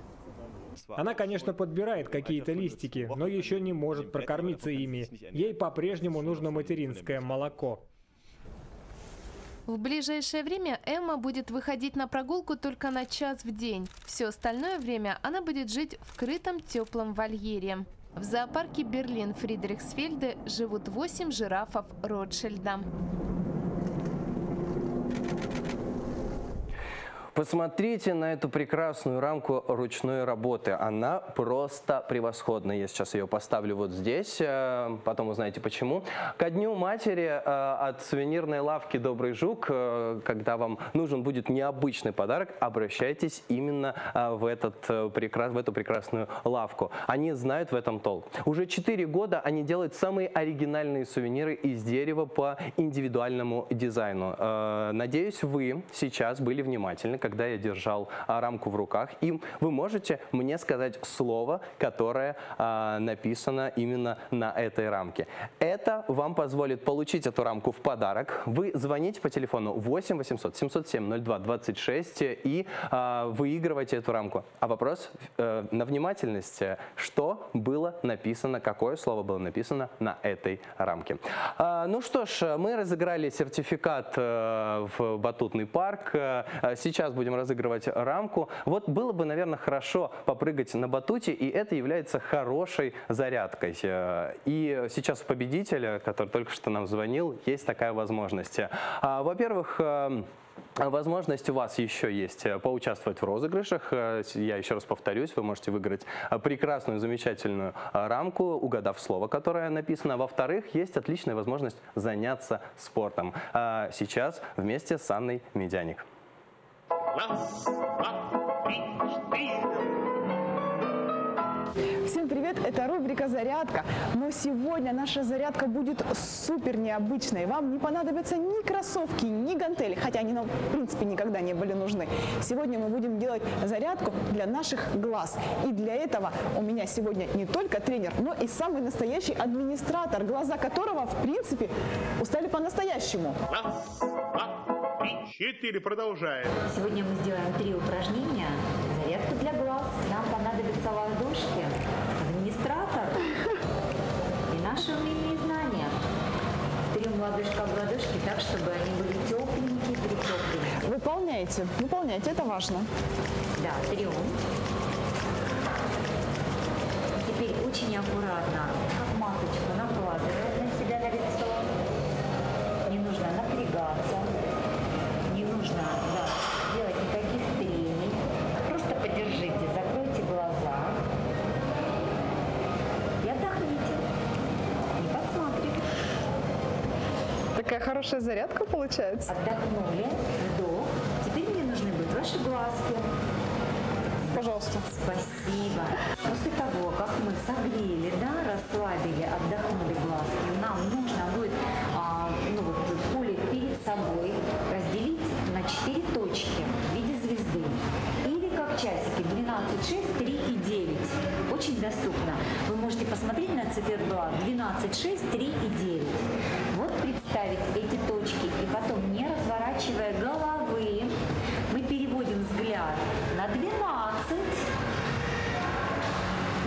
Она, конечно, подбирает какие-то листики, но еще не может прокормиться ими. Ей по-прежнему нужно материнское молоко. В ближайшее время Эмма будет выходить на прогулку только на час в день. Все остальное время она будет жить в крытом теплом вольере. В зоопарке Берлин Фридрихсфельде живут 8 жирафов Ротшильда. Посмотрите на эту прекрасную рамку ручной работы. Она просто превосходная. Я сейчас ее поставлю вот здесь, э, потом узнаете почему. Ко Дню матери э, от сувенирной лавки «Добрый жук», э, когда вам нужен будет необычный подарок, обращайтесь именно в, этот, в эту прекрасную лавку. Они знают в этом толк. Уже 4 года они делают самые оригинальные сувениры из дерева по индивидуальному дизайну. Надеюсь, вы сейчас были внимательны, когда я держал а, рамку в руках. И вы можете мне сказать слово, которое а, написано именно на этой рамке. Это вам позволит получить эту рамку в подарок. Вы звоните по телефону 8 800 707 02 26 и а, выигрываете эту рамку. А вопрос э, на внимательность. Что было написано, какое слово было написано на этой рамке? А, ну что ж, мы разыграли сертификат э, в батутный парк. Э, сейчас будем разыгрывать рамку. Вот было бы, наверное, хорошо попрыгать на батуте, и это является хорошей зарядкой. Э, и сейчас у победителя, который только что нам звонил, есть такая возможность. А, во-первых, э, Возможность у вас еще есть э, поучаствовать в розыгрышах. Я еще раз повторюсь, вы можете выиграть прекрасную, замечательную рамку, угадав слово, которое написано. Во-вторых, есть отличная возможность заняться спортом. Сейчас вместе с Анной Медяник. Всем привет, это рубрика «Зарядка». Но сегодня наша зарядка будет супер необычной. Вам не понадобятся ни кроссовки, ни гантели, хотя они нам в принципе никогда не были нужны. Сегодня мы будем делать зарядку для наших глаз. И для этого у меня сегодня не только тренер, но и самый настоящий администратор, глаза которого в принципе устали по-настоящему. Раз, два, Четыре. Продолжаем. Сегодня мы сделаем три упражнения. Зарядку для глаз. Нам понадобятся ладошки, администратор и наши умения и знания. Трем ладошка в ладошки так, чтобы они были тепленькие, притепленькие. Выполняйте. Выполняйте. Это важно. Да, трем. Теперь очень аккуратно, как масочку, накладываем хорошая зарядка получается. Отдохнули, вдох. Теперь мне нужны будут ваши глазки. Пожалуйста. Спасибо. После того, как мы согрели, да, расслабили, отдохнули глазки, нам нужно будет а, ну, вот, поле перед собой разделить на 4 точки в виде звезды. Или как часики 12, 6, 3 и 9. Очень доступно. Вы можете посмотреть на циферблат 12, 6, 3 и 9. Вот представить эти точки и потом, не разворачивая головы, мы переводим взгляд на 12,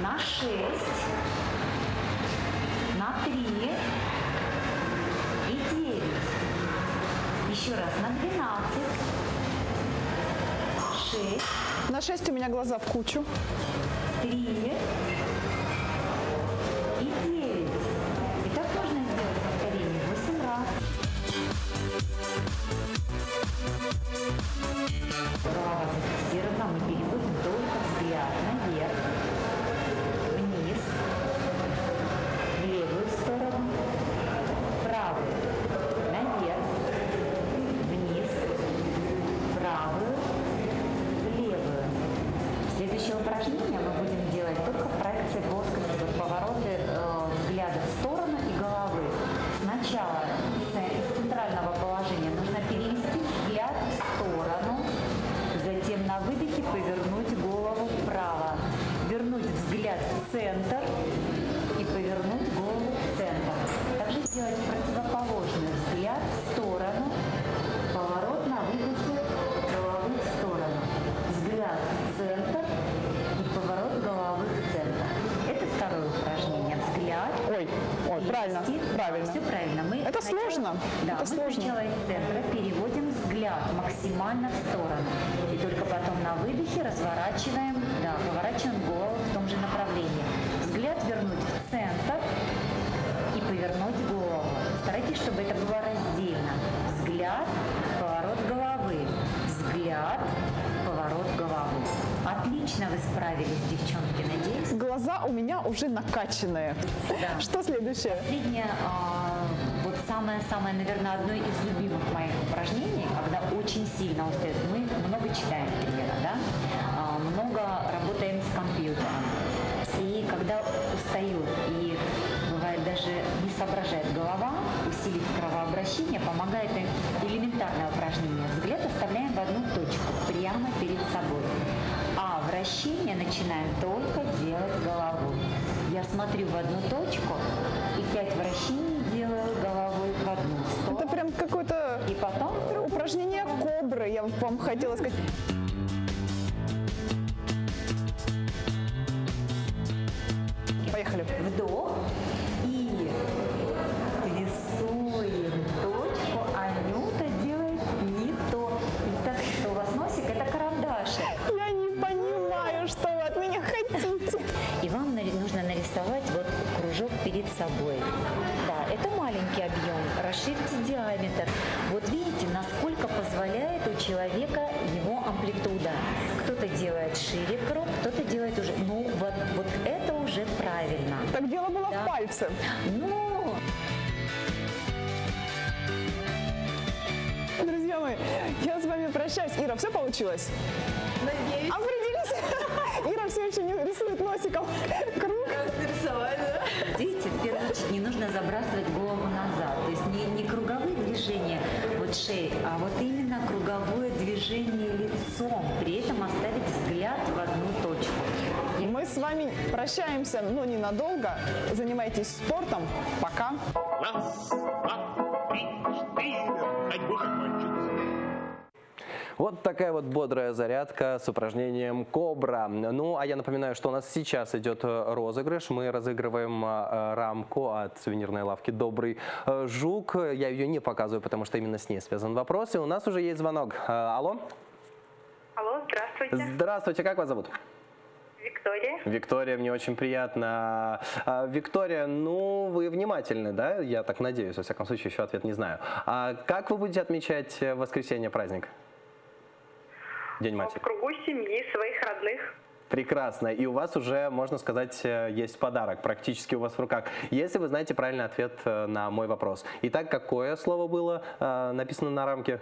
на 6, на 3 и 9. Еще раз на 12, 6. На 6 у меня глаза в кучу. Следующее упражнение мы будем делать только в проекции плоскости, это Мы сложно. сначала из центра переводим взгляд максимально в сторону. И только потом на выдохе разворачиваем, да, поворачиваем голову в том же направлении. Взгляд вернуть в центр и повернуть голову. Старайтесь, чтобы это было раздельно. Взгляд, поворот головы. Взгляд, поворот головы. Отлично вы справились, девчонки, надеюсь. Глаза у меня уже накачанные. Да. Что следующее? Последнее а, самое-самое, наверное, одно из любимых моих упражнений, когда очень сильно устает. Мы много читаем, к примеру, да? А, много работаем с компьютером. И когда устают и бывает даже не соображает голова, усилить кровообращение помогает элементарное упражнение. Взгляд оставляем в одну точку, прямо перед собой. А вращение начинаем только делать головой. Я смотрю в одну точку и пять вращений я вам хотела сказать. Было Да. в пальце. Ну, Друзья мои, я с вами прощаюсь. Ира, все получилось? Надеюсь. Определись. Ира все еще не рисует носиком круг. Видите, в первую очередь не нужно забрасывать голову назад. То есть не, не круговые движения вот шеи, а вот именно круговое движение лицом. При этом оставить взгляд в одну точку. Мы с вами прощаемся, но ненадолго. Занимайтесь спортом. Пока. Раз, два, три, четыре. Ходьбу закончится. Вот такая вот бодрая зарядка с упражнением «Кобра». Ну, а я напоминаю, что у нас сейчас идет э, розыгрыш. Мы разыгрываем э, рамку от сувенирной лавки «Добрый э, жук». Я ее не показываю, потому что именно с ней связан вопрос. И у нас уже есть звонок. Э, Алло? Алло, здравствуйте. Здравствуйте, как вас зовут? Виктория. Виктория, мне очень приятно. А, Виктория, ну, вы внимательны, да? Я так надеюсь, во всяком случае, еще ответ не знаю. А как вы будете отмечать э, воскресенье праздник? День матери. В кругу семьи, своих родных. Прекрасно. И у вас уже, можно сказать, э, есть подарок практически у вас в руках. Если вы знаете правильный ответ э, на мой вопрос. Итак, какое слово было написано на рамке?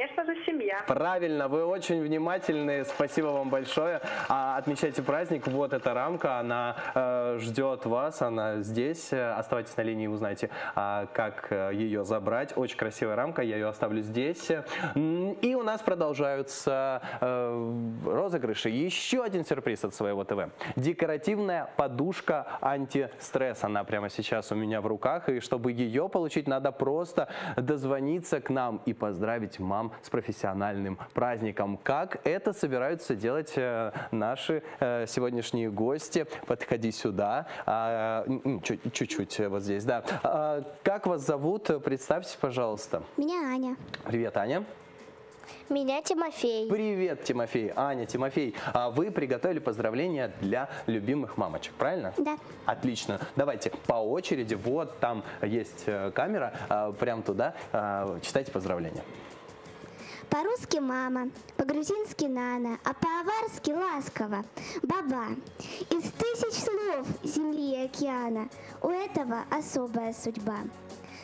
Конечно же, семья. Правильно, вы очень внимательны, спасибо вам большое. А, отмечайте праздник, вот эта рамка, она э, ждет вас, она здесь. Оставайтесь на линии, узнайте, а, как э, ее забрать. Очень красивая рамка, я ее оставлю здесь. И у нас продолжаются э, розыгрыши. Еще один сюрприз от своего ТВ. Декоративная подушка антистресс. Она прямо сейчас у меня в руках. И чтобы ее получить, надо просто дозвониться к нам и поздравить мам с профессиональным праздником. Как это собираются делать э, наши э, сегодняшние гости? Подходи сюда. А, Чуть-чуть вот здесь, да. А, Как вас зовут? Представьтесь, пожалуйста. Меня Аня. Привет, Аня. Меня Тимофей. Привет, Тимофей. Аня, Тимофей, а вы приготовили поздравления для любимых мамочек, правильно? Да. Отлично. Давайте по очереди. Вот там есть э, камера. а, Прям туда читайте поздравления. По-русски мама, по-грузински нана, а по-аварски ласково. Баба. Из тысяч слов земли и океана у этого особая судьба.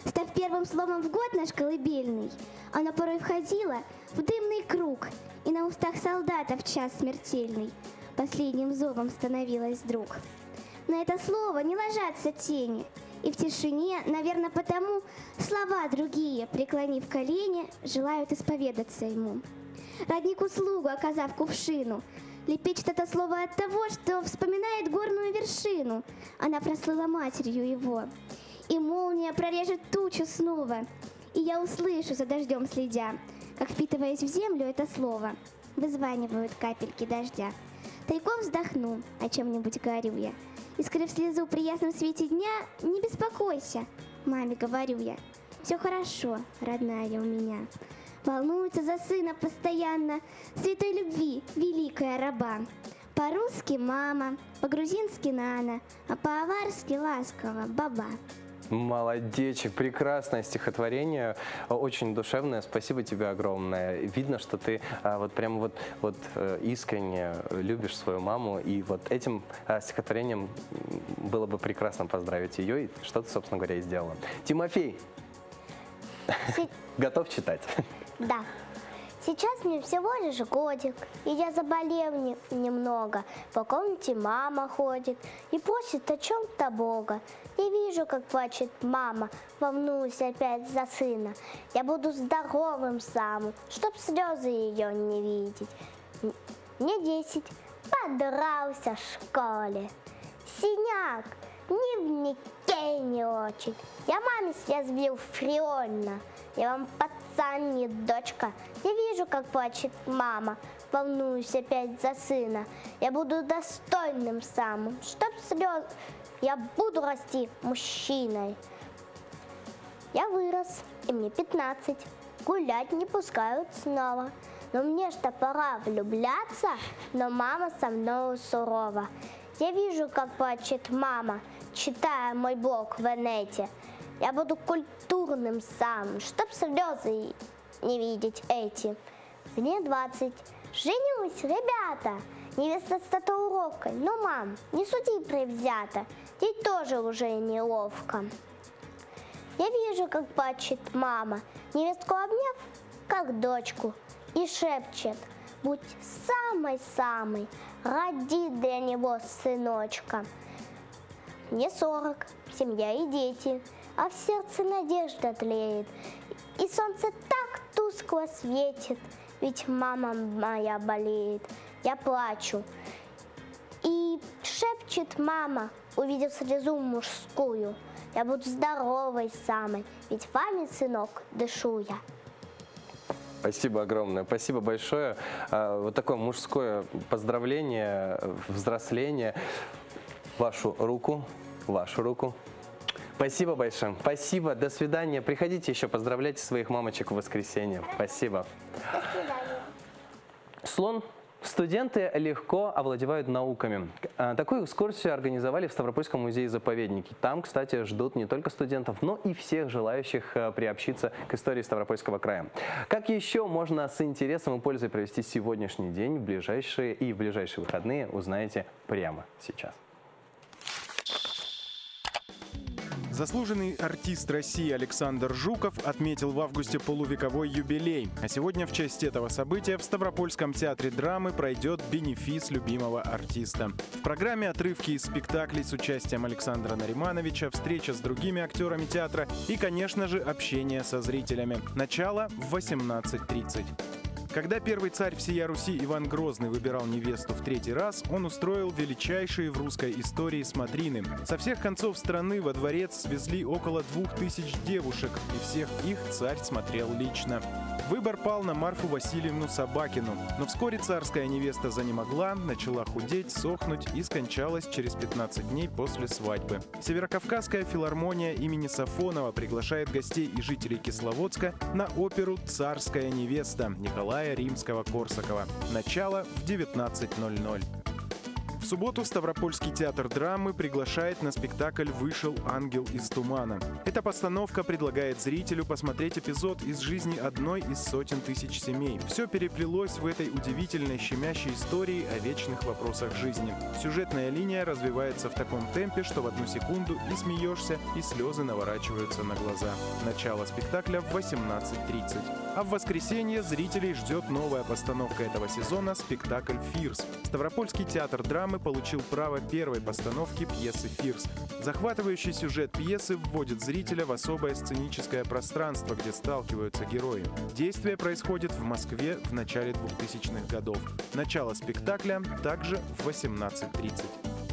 Став первым словом в год наш колыбельный, оно порой входило в дымный круг, и на устах солдата в час смертельный последним зовом становилось друг. На это слово не ложатся тени, и в тишине, наверное, потому слова другие, преклонив колени, желают исповедаться ему. Родник услугу, оказав кувшину, лепечет это слово от того, что вспоминает горную вершину. Она прослыла матерью его. И молния прорежет тучу снова, и я услышу за дождем следя, как, впитываясь в землю это слово, вызванивают капельки дождя. Тайком вздохну, о чем-нибудь говорю я. И, скрыв слезу при ясном свете дня, не беспокойся, маме говорю я. Все хорошо, родная у меня. Волнуется за сына постоянно, святой любви, великая раба. По-русски мама, по-грузински нана, а по-аварски ласково баба. Молодечек, прекрасное стихотворение, очень душевное. Спасибо тебе огромное. Видно, что ты а, вот прям вот, вот э, искренне любишь свою маму, и вот этим а, стихотворением было бы прекрасно поздравить ее, и что ты, собственно говоря, и сделала. Тимофей, готов читать? Да. Сейчас мне всего лишь годик, и я заболел не- немного. По комнате мама ходит и просит о чем-то Бога. Я вижу, как плачет мама, волнуюсь опять за сына. Я буду здоровым самым, чтоб слезы ее не видеть. Мне десять, подрался в школе. Синяк, дневнике не очень. Я маме съязвил фреольно. Я вам пацан, не дочка. Я вижу, как плачет мама. Волнуюсь опять за сына. Я буду достойным самым. Чтоб слез... Я буду расти мужчиной. Я вырос, и мне 15. Гулять не пускают снова. Но мне что пора влюбляться, но мама со мной сурова. Я вижу, как плачет мама, читая мой блог в инете. Я буду культурным сам, чтоб слезы не видеть эти. Мне 20. Женюсь, ребята. Невеста с татуировкой. Но, мам, не суди превзято. Ей тоже уже неловко. Я вижу, как плачет мама, невестку обняв, как дочку, и шепчет, будь самой-самой, роди для него сыночка. Мне сорок, семья и дети, а в сердце надежда тлеет, и солнце так тускло светит, ведь мама моя болеет. Я плачу, и шепчет мама, увидев слезу мужскую, я буду здоровой самой, ведь вами, сынок, дышу я. Спасибо огромное, спасибо большое. А, Вот такое мужское поздравление, взросление. Вашу руку, вашу руку. Спасибо большое. Спасибо, до свидания. Приходите еще, поздравляйте своих мамочек в воскресенье. Спасибо. Слон. Студенты легко овладевают науками. А, Такую экскурсию организовали в Ставропольском музее-заповеднике. Там, кстати, ждут не только студентов, но и всех желающих а, приобщиться к истории Ставропольского края. Как еще можно с интересом и пользой провести сегодняшний день в ближайшие и в ближайшие выходные, узнаете прямо сейчас. Заслуженный артист России Александр Жуков отметил в августе полувековой юбилей. А сегодня в честь этого события в Ставропольском театре драмы пройдет бенефис любимого артиста. В программе отрывки из спектаклей с участием Александра Наримановича, встреча с другими актерами театра и, конечно же, общение со зрителями. Начало в 18.30. Когда первый царь всея Руси Иван Грозный выбирал невесту в третий раз, он устроил величайшие в русской истории смотрины. Со всех концов страны во дворец свезли около двух тысяч девушек, и всех их царь смотрел лично. Выбор пал на Марфу Васильевну Собакину, но вскоре царская невеста занемогла, начала худеть, сохнуть и скончалась через 15 дней после свадьбы. Северокавказская филармония имени Сафонова приглашает гостей и жителей Кисловодска на оперу «Царская невеста» Николая Римского-Корсакова. Начало в 19.00. В субботу Ставропольский театр драмы приглашает на спектакль «Вышел ангел из тумана». Эта постановка предлагает зрителю посмотреть эпизод из жизни одной из сотен тысяч семей. Все переплелось в этой удивительной щемящей истории о вечных вопросах жизни. Сюжетная линия развивается в таком темпе, что в одну секунду и смеешься, и слезы наворачиваются на глаза. Начало спектакля в 18.30. А в воскресенье зрителей ждет новая постановка этого сезона – спектакль «Фирс». Ставропольский театр драмы получил право первой постановки пьесы «Фирс». Захватывающий сюжет пьесы вводит зрителя в особое сценическое пространство, где сталкиваются герои. Действие происходит в Москве в начале 2000-х годов. Начало спектакля также в 18.30.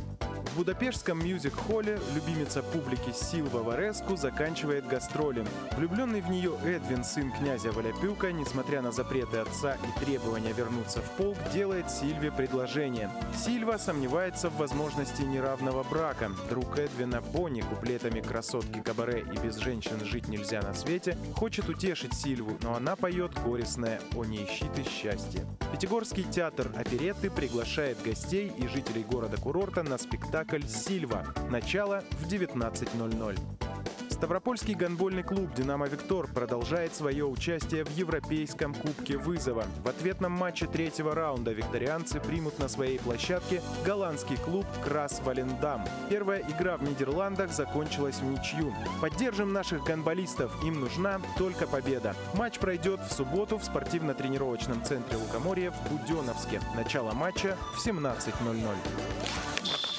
В Будапештском мюзик-холле любимица публики Силва Вареску заканчивает гастроли. Влюбленный в нее Эдвин, сын князя Валяпюка, несмотря на запреты отца и требования вернуться в полк, делает Сильве предложение. Сильва сомневается в возможности неравного брака. Друг Эдвина Бонни куплетами «Красотки кабаре» и «Без женщин жить нельзя на свете» хочет утешить Сильву, но она поет горестное «О не ищи ты счастье». Пятигорский театр оперетты приглашает гостей и жителей города-курорта на спектакль «Сильва». Начало в 19.00. Ставропольский гандбольный клуб «Динамо Виктор» продолжает свое участие в Европейском Кубке Вызова. В ответном матче третьего раунда викторианцы примут на своей площадке голландский клуб «Крас Валендам». Первая игра в Нидерландах закончилась в ничью. Поддержим наших гандболистов, им нужна только победа. Матч пройдет в субботу в спортивно-тренировочном центре Лукоморья в Буденновске. Начало матча в 17.00.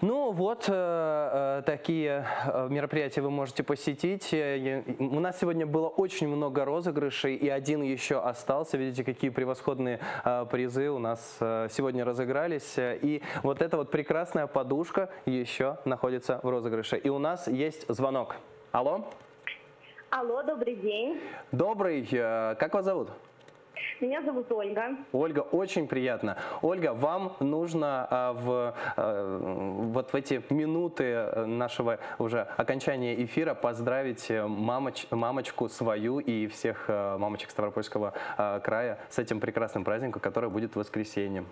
Ну вот, э, э, такие э, мероприятия вы можете посетить. У нас сегодня было очень много розыгрышей, и один еще остался. Видите, какие превосходные э, призы у нас э, сегодня разыгрались. И вот эта вот прекрасная подушка еще находится в розыгрыше. И у нас есть звонок. Алло? Алло, добрый день. Добрый. Как вас зовут? Меня зовут Ольга. Ольга, очень приятно. Ольга, вам нужно а, в, а, вот в эти минуты нашего уже окончания эфира поздравить э, мамоч, мамочку свою и всех э, мамочек Ставропольского а, края с этим прекрасным праздником, который будет в.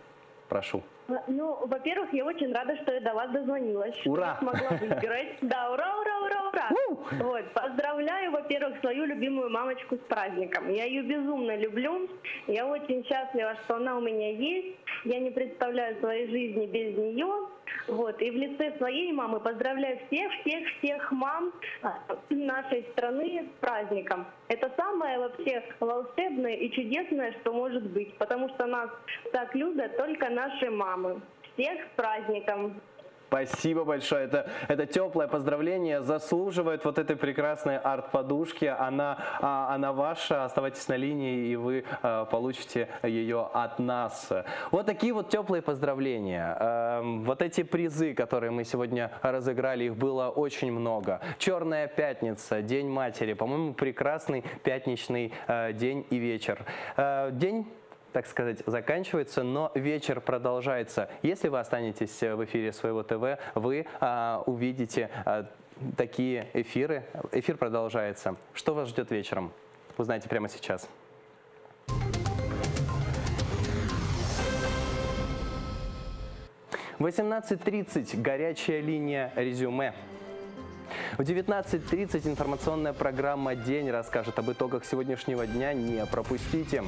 Прошу. Ну, во-первых, я очень рада, что я до вас дозвонилась. что Ура! я смогла выиграть. Да, ура, ура, ура, ура. Вот, поздравляю, во-первых, свою любимую мамочку с праздником. Я ее безумно люблю. Я очень счастлива, что она у меня есть. Я не представляю своей жизни без нее. Вот, и в лице своей мамы поздравляю всех, всех, всех мам а, нашей страны с праздником. Это самое вообще волшебное и чудесное, что может быть, потому что нас так любят только наши мамы. Всех с праздником! Спасибо большое. Это, это теплое поздравление заслуживает вот этой прекрасной арт-подушки. Она, а, она ваша. Оставайтесь на линии, и вы а, получите ее от нас. Вот такие вот теплые поздравления. Эм, Вот эти призы, которые мы сегодня разыграли, их было очень много. Черная пятница, День матери. По-моему, прекрасный пятничный э, день и вечер. Э, День так сказать, заканчивается, но вечер продолжается. Если вы останетесь в эфире своего ТВ, вы а, увидите а, такие эфиры. Эфир продолжается. Что вас ждет вечером? Узнаете прямо сейчас. В 18.30 горячая линия резюме. В 19.30 информационная программа «День» расскажет об итогах сегодняшнего дня. Не пропустите.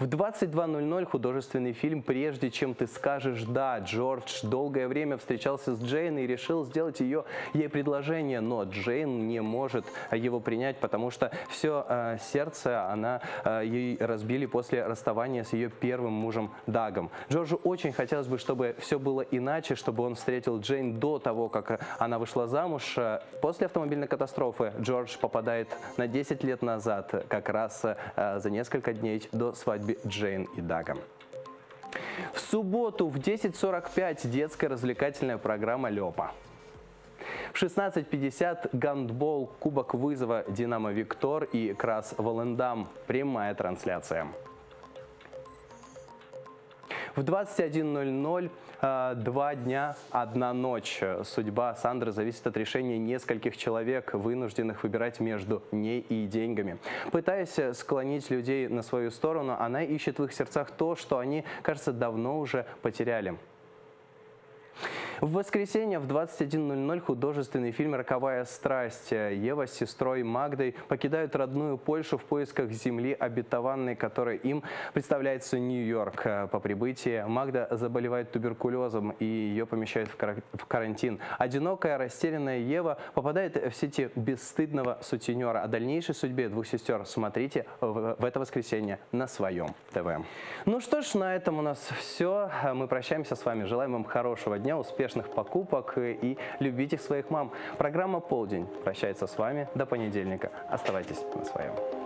В 22.00 художественный фильм «Прежде чем ты скажешь «да». Джордж долгое время встречался с Джейн и решил сделать ее, ей предложение, но Джейн не может его принять, потому что все сердце она э, ей разбили после расставания с ее первым мужем Дагом. Джорджу очень хотелось бы, чтобы все было иначе, чтобы он встретил Джейн до того, как она вышла замуж. Э, После автомобильной катастрофы Джордж попадает на 10 лет назад, как раз э, за несколько дней до свадьбы Джейн и Дага. В субботу в 10.45 детская развлекательная программа «Лёпа». В 16.50 гандбол Кубок вызова «Динамо Виктор» и «Крас Волендам». Прямая трансляция. В 21.00 э, два дня, одна ночь. Судьба Сандры зависит от решения нескольких человек, вынужденных выбирать между ней и деньгами. Пытаясь склонить людей на свою сторону, она ищет в их сердцах то, что они, кажется, давно уже потеряли. В воскресенье в 21.00 художественный фильм «Роковая страсть». Ева с сестрой Магдой покидают родную Польшу в поисках земли обетованной, которой им представляется Нью-Йорк. По прибытии Магда заболевает туберкулезом и ее помещают в кара- в карантин. Одинокая, растерянная Ева попадает в сети бесстыдного сутенера. О дальнейшей судьбе двух сестер смотрите в в это воскресенье на своем ТВ. Ну что ж, на этом у нас все. Мы прощаемся с вами. Желаем вам хорошего дня, успешных покупок и любите своих мам. Программа «Полдень» прощается с вами до понедельника. Оставайтесь на своем.